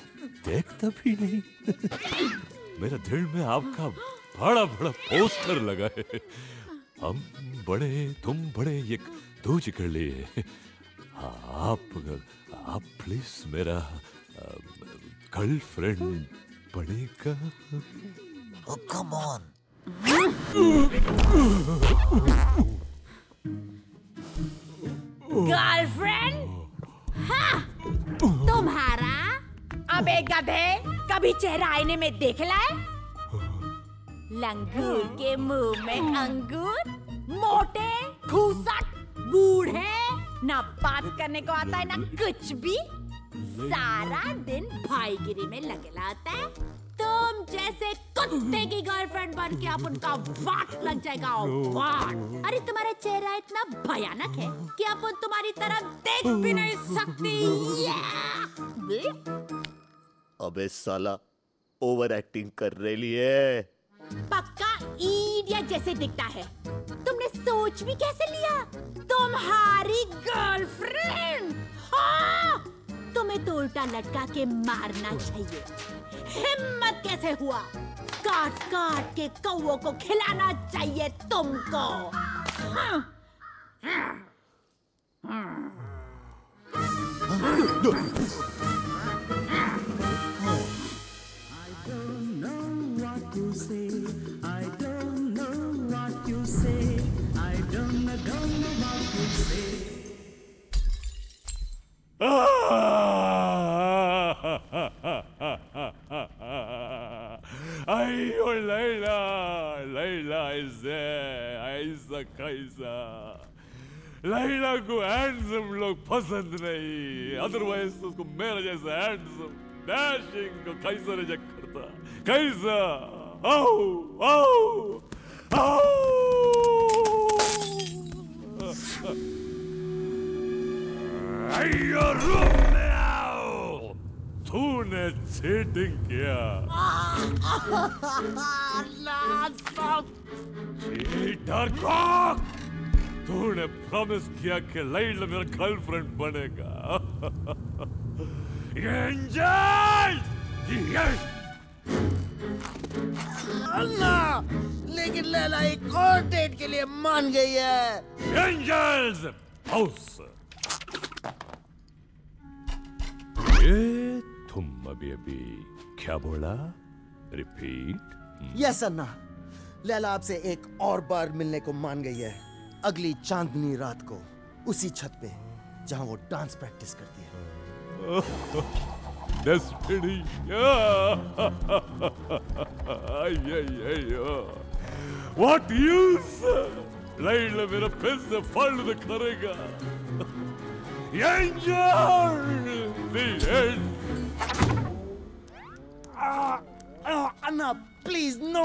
देखता भी नहीं। मेरे दिल में आपका बड़ा बड़ा पोस्टर लगा है। हम बड़े, तुम बड़े एक दूज के लिए आप आप प्लीज़ मेरा गर्लफ्रेंड बनेगा Oh, come on. गर्लफ्रेंड हाँ तुम्हारा? अबे गधे कभी चेहरा आईने में देख लाए? लंगूर के मुँह में अंगूर मोटे खूसट बूढ़े। ना बात करने को आता है ना कुछ भी। सारा दिन भाईगिरी में लगे रहता है। तुम जैसे कुत्ते की गर्लफ्रेंड बन के आप उनका वाट लग जाएगा वाट। अरे तुम्हारा चेहरा इतना भयानक है कि अपन तुम्हारी तरफ़ देख भी नहीं सकती। अबे साला ओवर एक्टिंग कर रही है। पक्का इडियट जैसे दिखता है। तुमने सोच भी कैसे लिया? तुम्हारी गर्लफ्रेंड हाँ! तुम्हें तो उल्टा लटका के मारना चाहिए हिम्मत कैसे हुआ काट काट के कौओं को खिलाना चाहिए तुमको हाँ! don't know what to say. Ayo, Layla, Layla is there, ऐसा कैसा लैला को हैंडसम लोग पसंद नहीं अदरवाइज़ उसको मेरा जैसा हैंडसम डैशिंग को कैसा रिजेक्ट करता तूने चीटिंग किया। चीटर कॉक तूने प्रॉमिस किया कि लैला मेरा गर्लफ्रेंड बनेगा। एंजल अल्लाह लेकिन लैला एक और डेट के लिए मान गई है। एंजल्स हाउस ये तुम अभी अभी क्या बोला? रिपीट यस अन्ना लैला आपसे एक और बार मिलने को मान गई है। अगली चांदनी रात को उसी छत पे जहाँ वो डांस प्रैक्टिस करती है। Ay, ay, ay, oh. Laila मेरा फिर से फल करेगा Angel! The end! Anna please no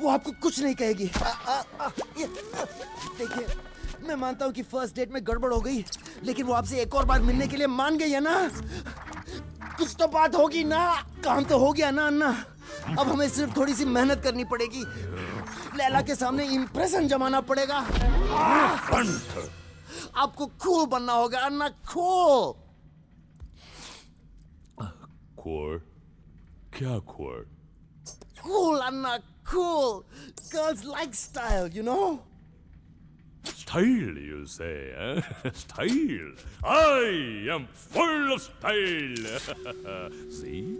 वो आपको कुछ नहीं कहेगी। आ, आ, आ, ये, देखिए मैं मानता हूँ कि फ़र्स्ट डेट में गड़बड़ हो गई लेकिन वो आपसे एक और बार मिलने के लिए मान गई है ना? कुछ तो बात होगी ना? काम तो हो गया ना अन्ना अब हमें सिर्फ़ थोड़ी सी मेहनत करनी पड़ेगी। लैला के सामने इंप्रेशन जमाना पड़ेगा। आपको कूल बनना होगा अन्ना कूल Core? क्या core? cool Anna cool girls like style you know Style, you say, eh? Style. I am full of style. See?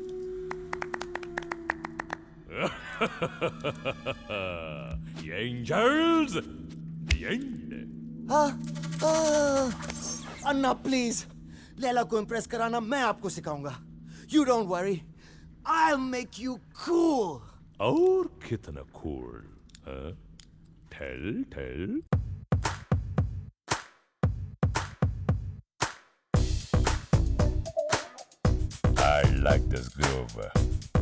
the angels. The end. हाँ हाँ, अन्ना प्लीज़ लैला को इम्प्रेस कराना मैं आपको सिखाऊँगा you don't worry I make you cool और कितना cool? Huh? Tell, tell. I like this groove.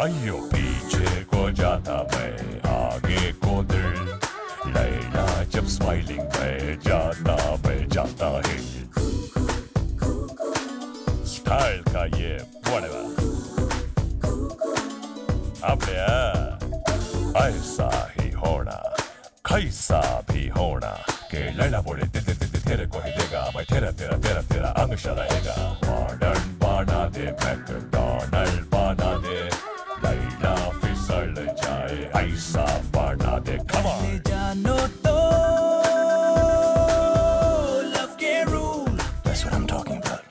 मरना. अयो ऐसा बना दे कम ले जानो तो लव के rule That's what I'm talking about.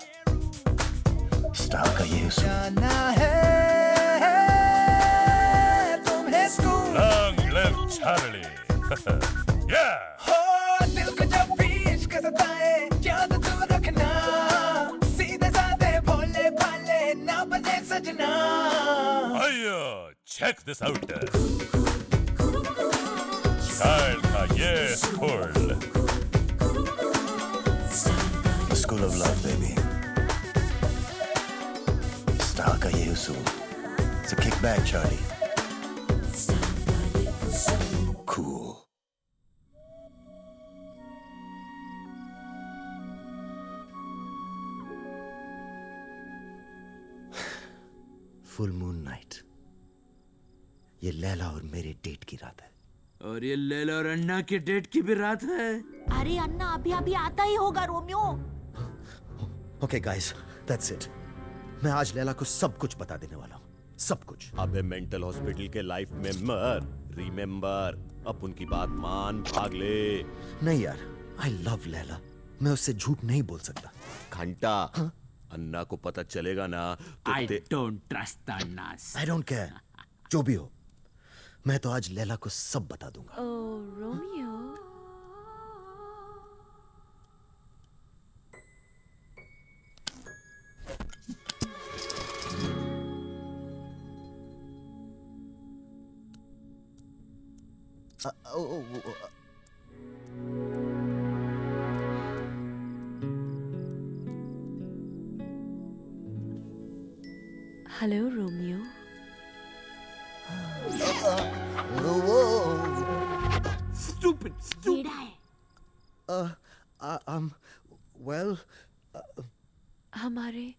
Style का ये उसूल. जाना है Check this out. Salka, yes, cool. The School of Love, baby. Stalka Yehusu. It's a kickback, Charlie. Cool. Full Moon Night. ये लैला और मेरे डेट की रात है। और ये लैला और अन्ना के डेट की भी रात है। अरे अन्ना अभी अभी आता ही होगा Romeo. Okay guys that's it मैं आज लैला को सब कुछ बता देने वाला हूँ। सब कुछ। अबे मेंटल हॉस्पिटल के लाइफ में मर रिमेम्बर अब उनकी बात मान भाग ले नहीं यार आई लव लैला। मैं उससे झूठ नहीं बोल सकता। घंटा। अन्ना को पता चलेगा ना I don't trust Anna's I don't care जो भी हो। मैं तो आज लैला को सब बता दूँगा। ओ Romeo. Hello Romeo Stupid, stupid. Uh, uh, um, well, uh, हमारे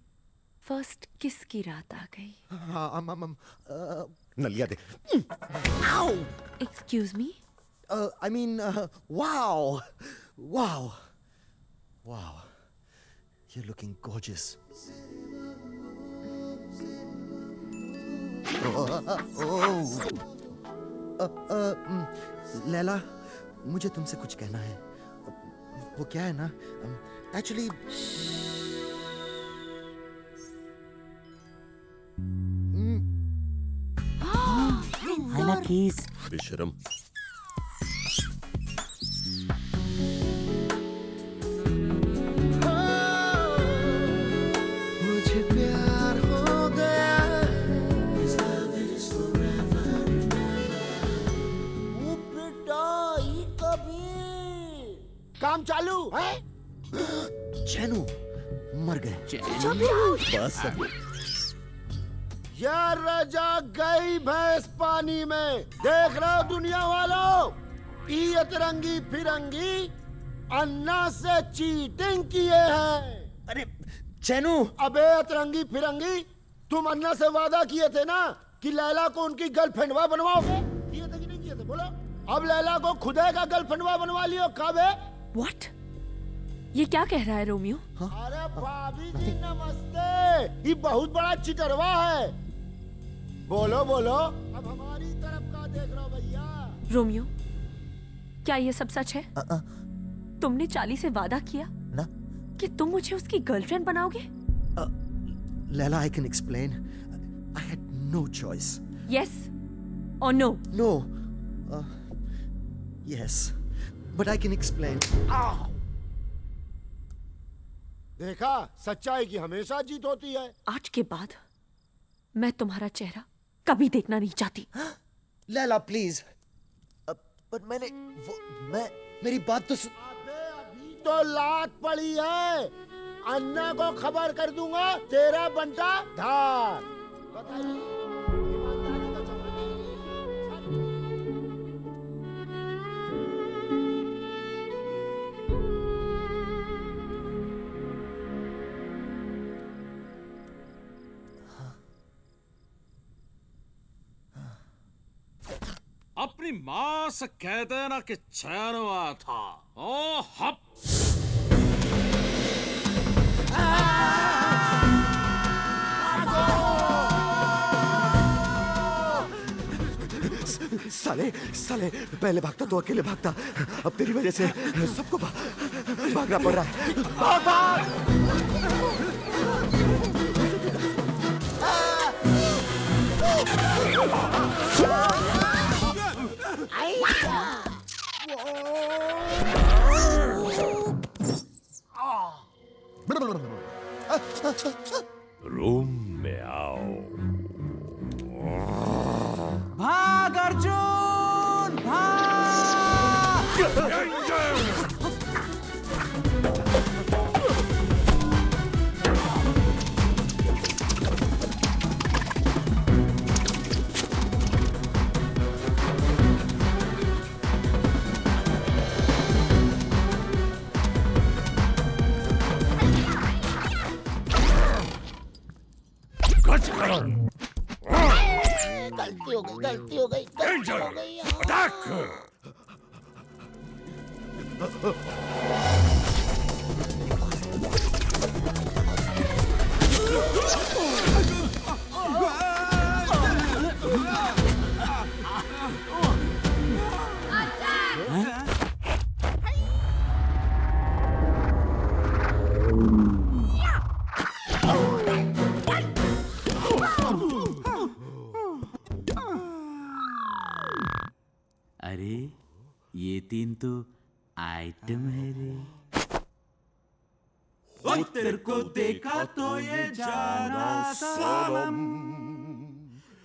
फर्स्ट किस की रात आ गई uh, um, um, um, uh, नलिया दे excuse me Uh, I mean, uh, wow, wow, wow. You're looking gorgeous. Laila मुझे तुमसे कुछ कहना है। वो क्या है ना? एक्चुअली बेशरम यार राजा गई भैंस पानी में। देख रहे हो दुनिया वालों? ई अतरंगी फिरंगी अन्ना से चीटिंग किए हैं। अरे चैनू। अबे अतरंगी फिरंगी तुम अन्ना से वादा किए थे ना कि लैला को उनकी गर्लफ्रेंड बनवाओगे किए थे कि नहीं किए थे? बोलो। अब लैला को खुदे का गर्लफ्रेंड बनवा लियो कब। है व्हाट ये क्या कह रहा है रोमियो? अरे भाभी जी नमस्ते। ये बहुत बड़ा चिटरवा है। बोलो बोलो। अब हमारी तरफ़ का देख रहा भैया। रोमियो क्या ये सब सच है? आ, आ, तुमने चाली से वादा किया ना। कि तुम मुझे उसकी गर्लफ्रेंड बनाओगे? Laila I can explain I had no choice yes और no no yes but I can explain देखा सच्चाई की हमेशा जीत होती है। आज के बाद मैं तुम्हारा चेहरा कभी देखना नहीं चाहती। लैला प्लीज़ पर मैंने वो मैं मेरी बात तो सुन अभी तो लात पड़ी है। अन्ना को खबर कर दूँगा तेरा बंटा धार। अपनी माँ से कह देना कि चैन हुआ था। ओ हप। साले साले पहले भागता तो अकेले भागता। अब तेरी वजह से सबको भा, भागना पड़ रहा है। भाग भाग! रूम में आओ भाग अर्जुन।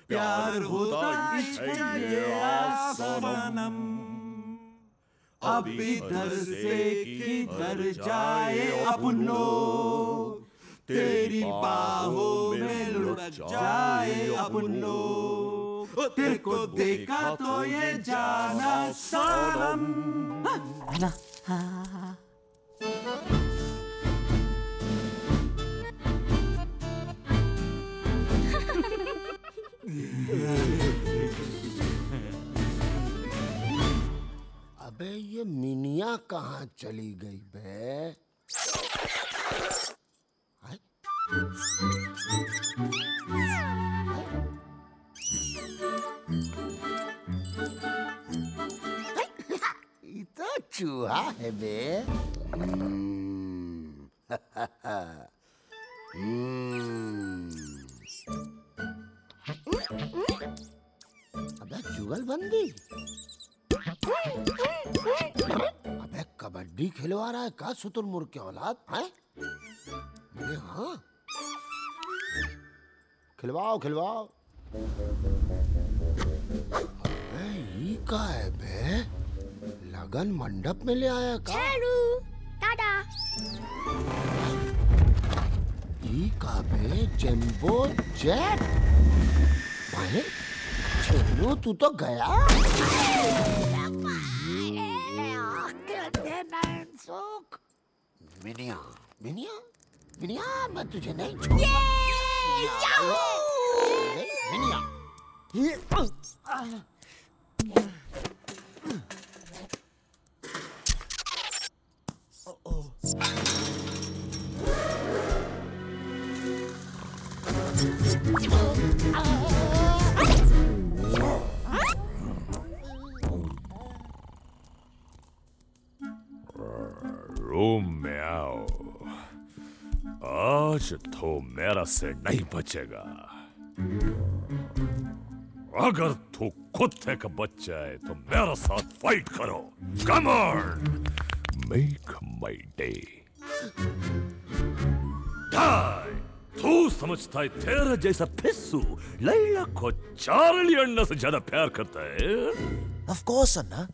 प्यार होता इसलिए सनम अब इधर से किधर जाए अपनो। तेरी बाहों में लुढ़क जाए अपनो। तेरे को देखा तो ये जाना सनम। है ना हाँ। अबे ये मिनिया कहाँ चली गई बे? तो चूहा है बे। हम्म, हम्म। अबे जुगलबंदी अबे कबड्डी खिलवा रहा है का शुतुरमुर्ग के औलाद, हैं? खिलवाओ खिलवाओ। का है, बे? लगन मंडप में ले आया का टाटा ई का बे जंबो जेट भाई चलो तू तो गया। मिनिया मिनिया मिनिया मैं तुझे नहीं छोड़ूँगा। मिनिया रूम में आओ आज तो मेरा से नहीं बचेगा अगर तू कुत्ते का बच्चा है तो मेरा साथ फाइट करो come on make my day die तू समझता है तेरा जैसा फिस्सू लैला को चार्ली अन्ना से ज़्यादा प्यार करता है? ऑफ़ कोर्स अन्ना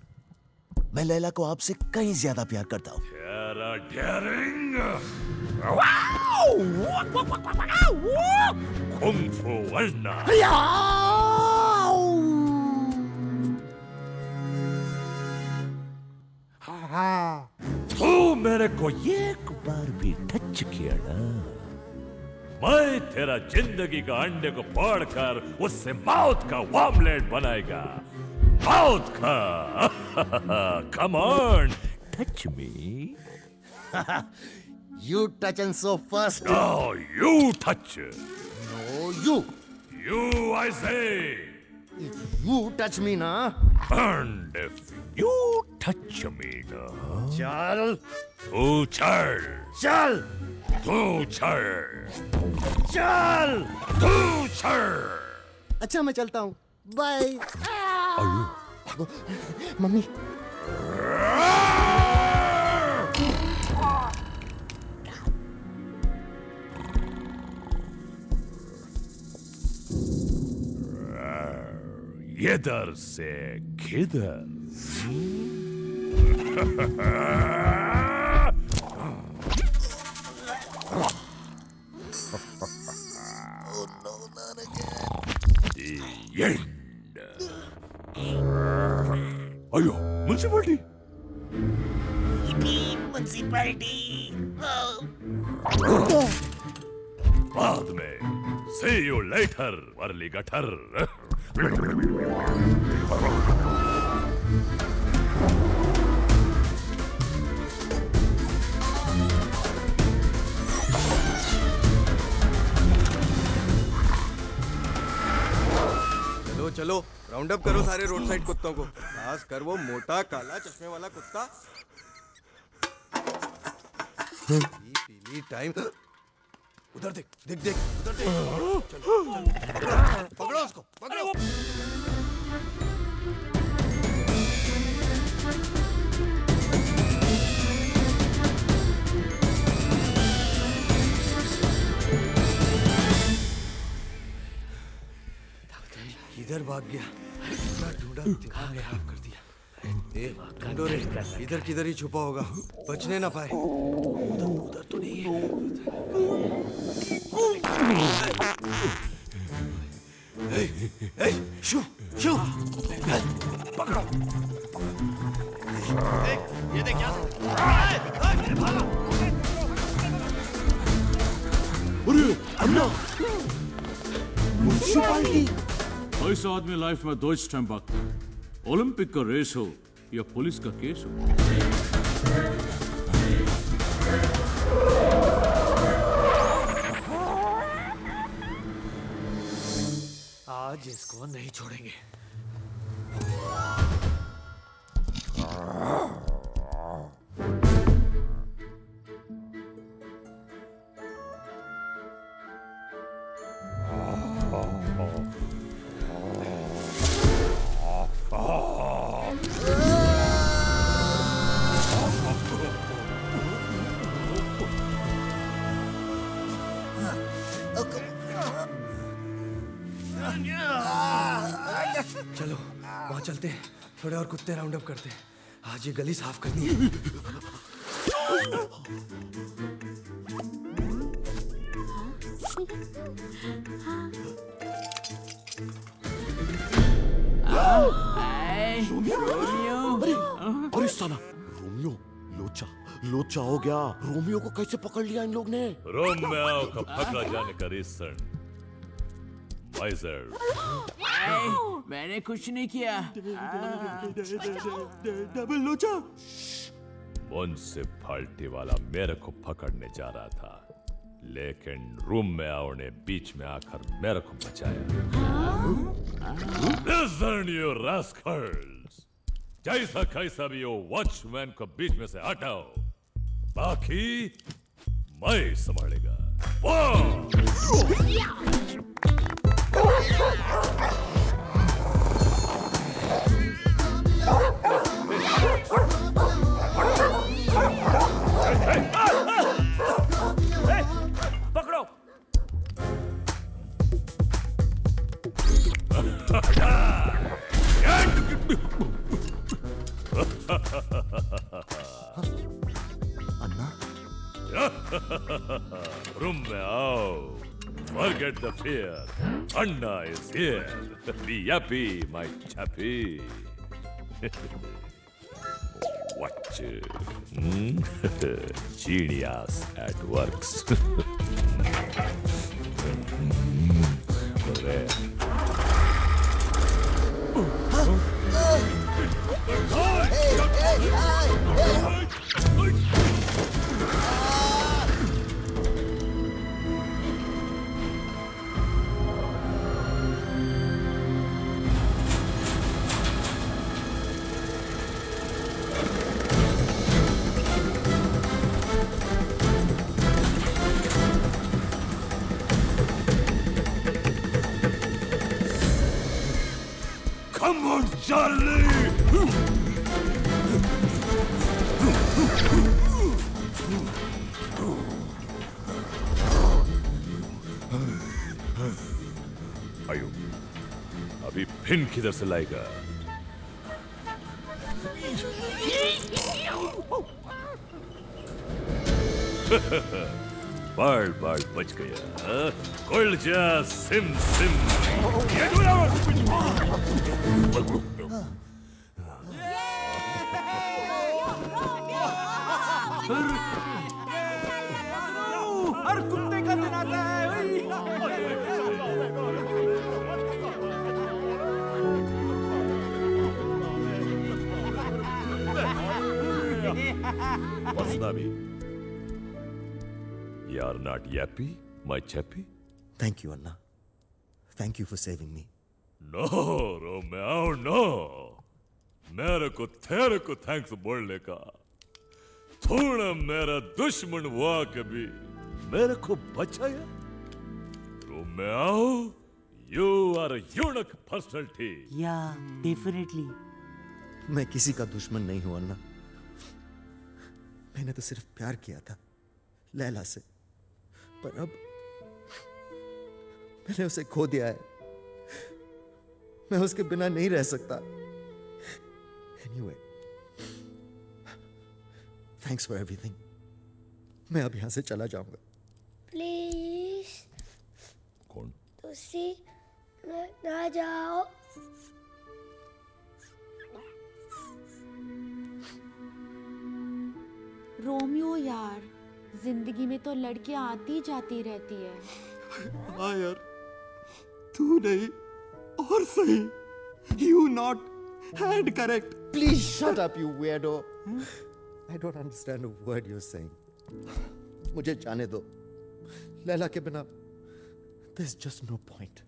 मैं लैला को आपसे कहीं ज़्यादा प्यार करता हूँ। तेरा डेयरिंग कुंग फू अन्ना तू मेरे को एक बार भी टच किया ना। मैं तेरा ज़िंदगी का अंडे को पढ़कर उससे माउथ का वॉमलेट बनाएगा। माउथ का। Come on touch me you touch and so first you touch no you you I say you touch मी ना एंड यू टच मी ना चल तू चल, चल। तू चल. तू. अच्छा मैं चलता हूँ। Bye mummy. इधर से किधर बाद में see you later वर्ली गठर चलो राउंड अप करो सारे रोड साइड कुत्तों को। खास कर वो मोटा काला चश्मे वाला कुत्ता। पीली टाइम उधर देख देख देख, उधर देख। चलो चलो। पकड़ो उसको, पकड़ो। इधर भाग गया। इतना ढूंढा, दिमाग खराब कर दिया। ए इधर किधर ही छुपा होगा। बचने ना पाए। उधर उधर तो नहीं शू शू। पकड़ो। ये देख भागो। अरे, अन्ना। म्युनिसिपालिटी ऐसा आदमी लाइफ में दो भागता है ओलंपिक का रेस हो या पुलिस का केस हो आज इसको नहीं छोड़ेंगे। थोड़े और कुत्ते राउंड अप करते हैं। आज ये गली साफ़ करनी है। रोमियो, लोचा लोचा हो गया। रोमियो को कैसे पकड़ लिया इन लोग ने? रोमियो का पकड़ा जाने का रीजन वाइजर मैंने कुछ नहीं किया डबल लोचा म्यूनसिपालिटी वाला मेरे को पकड़ने जा रहा था लेकिन रूम में आओ ने बीच में आकर मेरे को बचाया Listen, you rascals! जैसा कैसा भी हो वॉचमैन को बीच में से हटाओ बाकी मैं संभालेगा रूम में आओ। Forget the fear. Anna is here. Be happy, my chappy. Watch. Hmm? Genius at works. किधर से लाएगा। बाल बाल बच गया कुल जा सिम सिम Masnavi. You are not yappy, my chappy? Thank you, Anna. Thank you for saving me. No, Romeo, no. मेरे को तेरे को थैंक्स बोलने का थोड़ा मेरा दुश्मन हुआ कभी मेरे को बचाया Romeo you are unique personality या डेफिनेटली मैं किसी का दुश्मन नहीं हूँ अन्ना मैंने तो सिर्फ़ प्यार किया था लैला से। पर अब मैंने उसे खो दिया है। मैं उसके बिना नहीं रह सकता। एनीवे थैंक्स फॉर एवरीथिंग मैं अब यहाँ से चला जाऊँगा। प्लीज़ कौन? तुसी ना जाओ। रोमियो यार ज़िंदगी में तो लड़के आती जाती रहती है। हाँ यार तू नहीं और सही। You not had correct please shut up you weirdo I don't understand word you saying मुझे जाने दो। लैला के बिना this just no point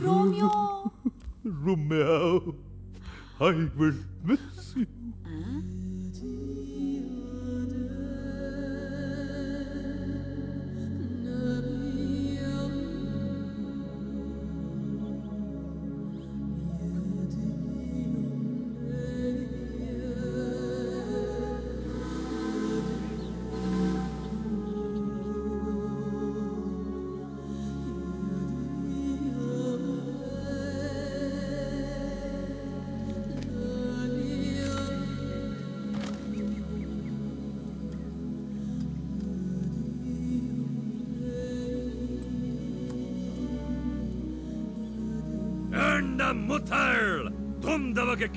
Romeo. Romeo I will miss you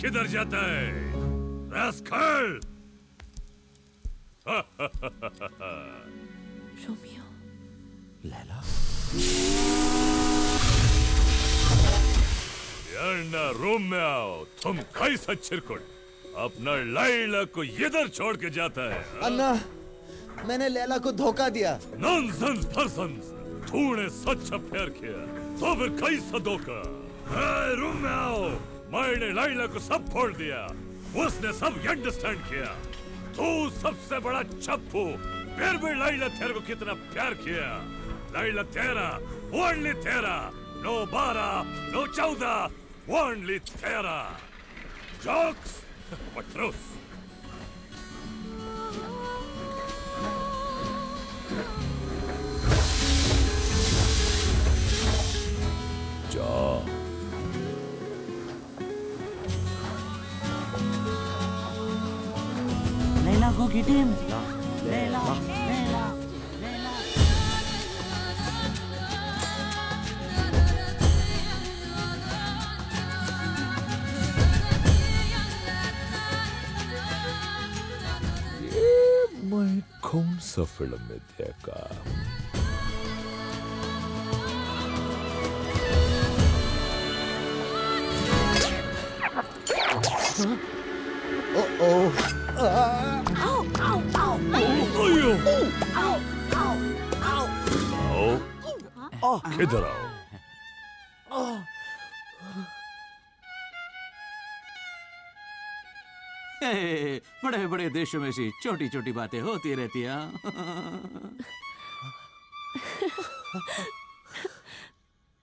किधर जाता है? Rascal Romeo Laila? यारना रूम में आओ तुम कैसा चिरकुट अपना लाइला को इधर छोड़ के जाता है अन्ना मैंने लैला को धोखा दिया। नॉनसेंस पर्सन्स तूने सच प्यार किया तो फिर कैसा धोखा रूम में आओ। मैंने लाइला को सब फोड़ दिया। उसने सब अंडरस्टैंड किया। तू सबसे बड़ा चप्पू। फिर भी लाइला तेरे को कितना प्यार किया। लाइला तेरा ओनली तेरा। नो बारह, नो चौदह ओनली तेरा। जोक्स पट्रोस जा Leila, go get him. Leila, Leila. मैं कौन सा फ़िल्म में देखा Oh, Ow, ow, ow. Ow, हे, बड़े बड़े देशों में सी छोटी छोटी बातें होती रहती हैं हाँ।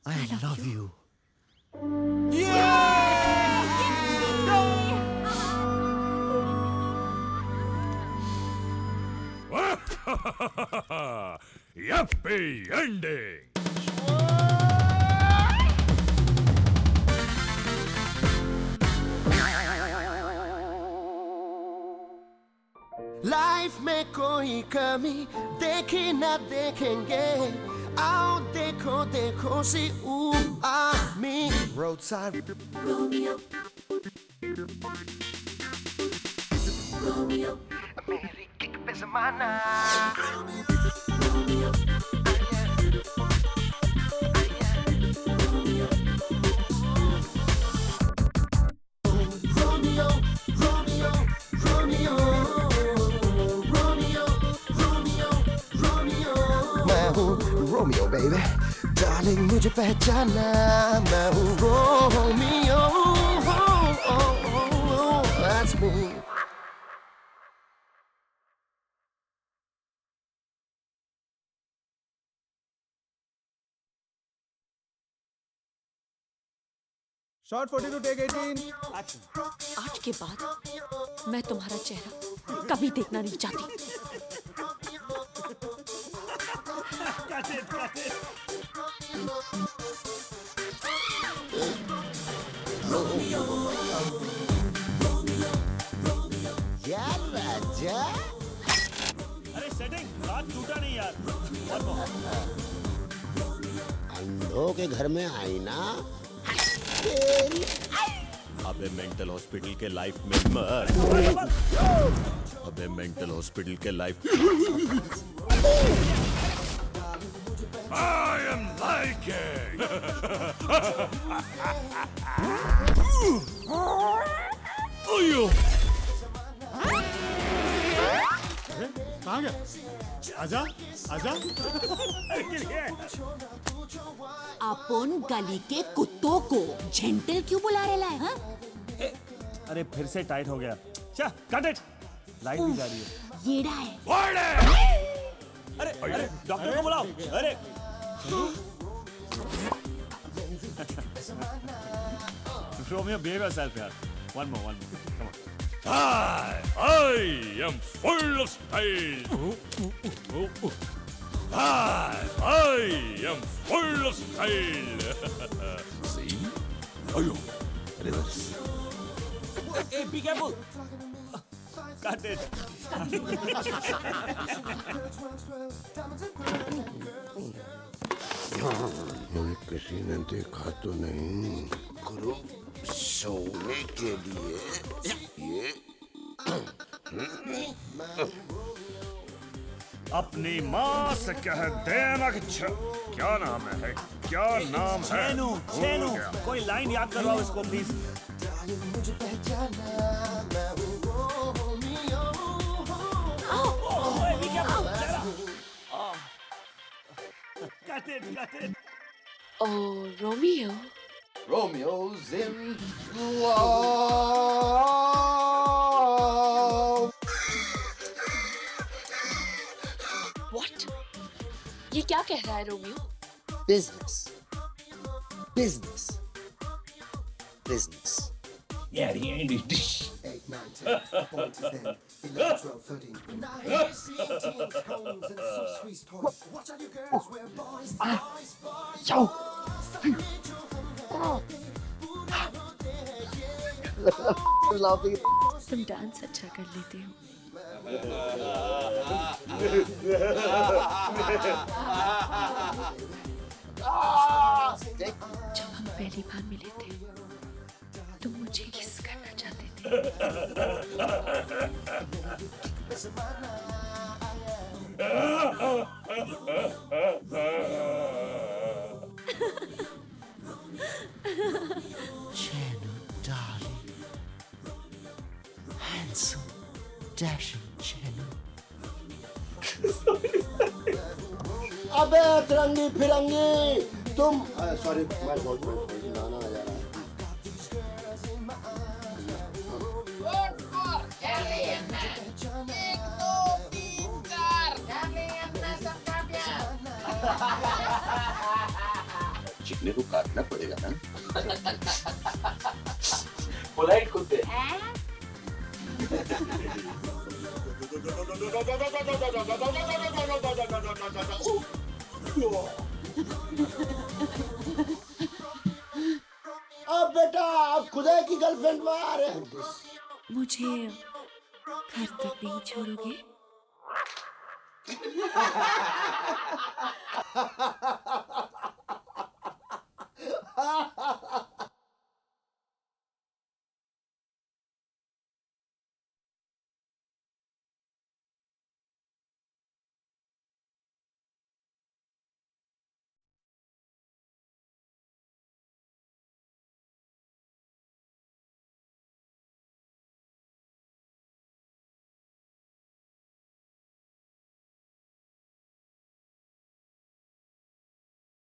I love you. Yuppie ending. Life में कोई कमी देखी ना देखेंगे आओ देखो देखो सी ऊ आ मी रोड साइड रोमियो रोमियो मेरी is mine Romeo, baby. Darling, 무지했잖아. 나우 Romeo. Oh oh, oh, oh, oh, that's me. Shot 42 take 18 आज के बाद मैं तुम्हारा चेहरा कभी देखना नहीं चाहती। यार राजा अरे सेटिंग रात टूटा नहीं यार। अंधों के घर में आई ना अबे मेंटल हॉस्पिटल के लाइफ में मर अबे मेंटल हॉस्पिटल के life I am liking. Ayo. अरे कहाँ गया? आजा आजा। अपन गली के कुत्तों को झेंटल क्यों बुला रहे है हाँ? अरे फिर से टाइट हो गया। चा कट इट लाइट भी जा रही है। येड़ा है। अरे अरे डॉक्टर को बुलाओ। अरे। रोमियो behave yourself यार। One more one more come on I, I am full of style. I, I am full of style. See? Ayo, reverse. hey be careful cut it मुझे किसी ने देखा तो नहीं गुरु सोने के लिए ये अपनी माँ से कह देना कि छ... क्या नाम है क्या नाम है छेनू गया। कोई लाइन याद करवाओ इसको प्लीज़ मुझे पहचाना मैं हूँ Romeo Cut it, cut it. Oh, Romeo. Romeo's in love. क्या कह रहा है Romeo Business. Business. Business. Yeah, the Andy dish. 8, 9, 10, 11, 12, 13. Now here's 18 cones and some sweet toys. Watch out, you girls, we're boys, boys, boys. Yo. Laughing. तुम dance अच्छा कर लेते हो जब हम पहली बार मिले थे तुम मुझे किस करना चाहते थे Chenu, darling. Handsome, dashing Chenu. अबे तिरंगी फिरंगी तुम सॉरी मैं बहुत गाना आ जा रहा है। चिकने को काटना पड़ेगा ना। पोलाइट कुत्ते। अब बेटा आप खुदा की गर्लफ्रेंड में आ रहे मुझे घर तक नहीं छोड़ोगे?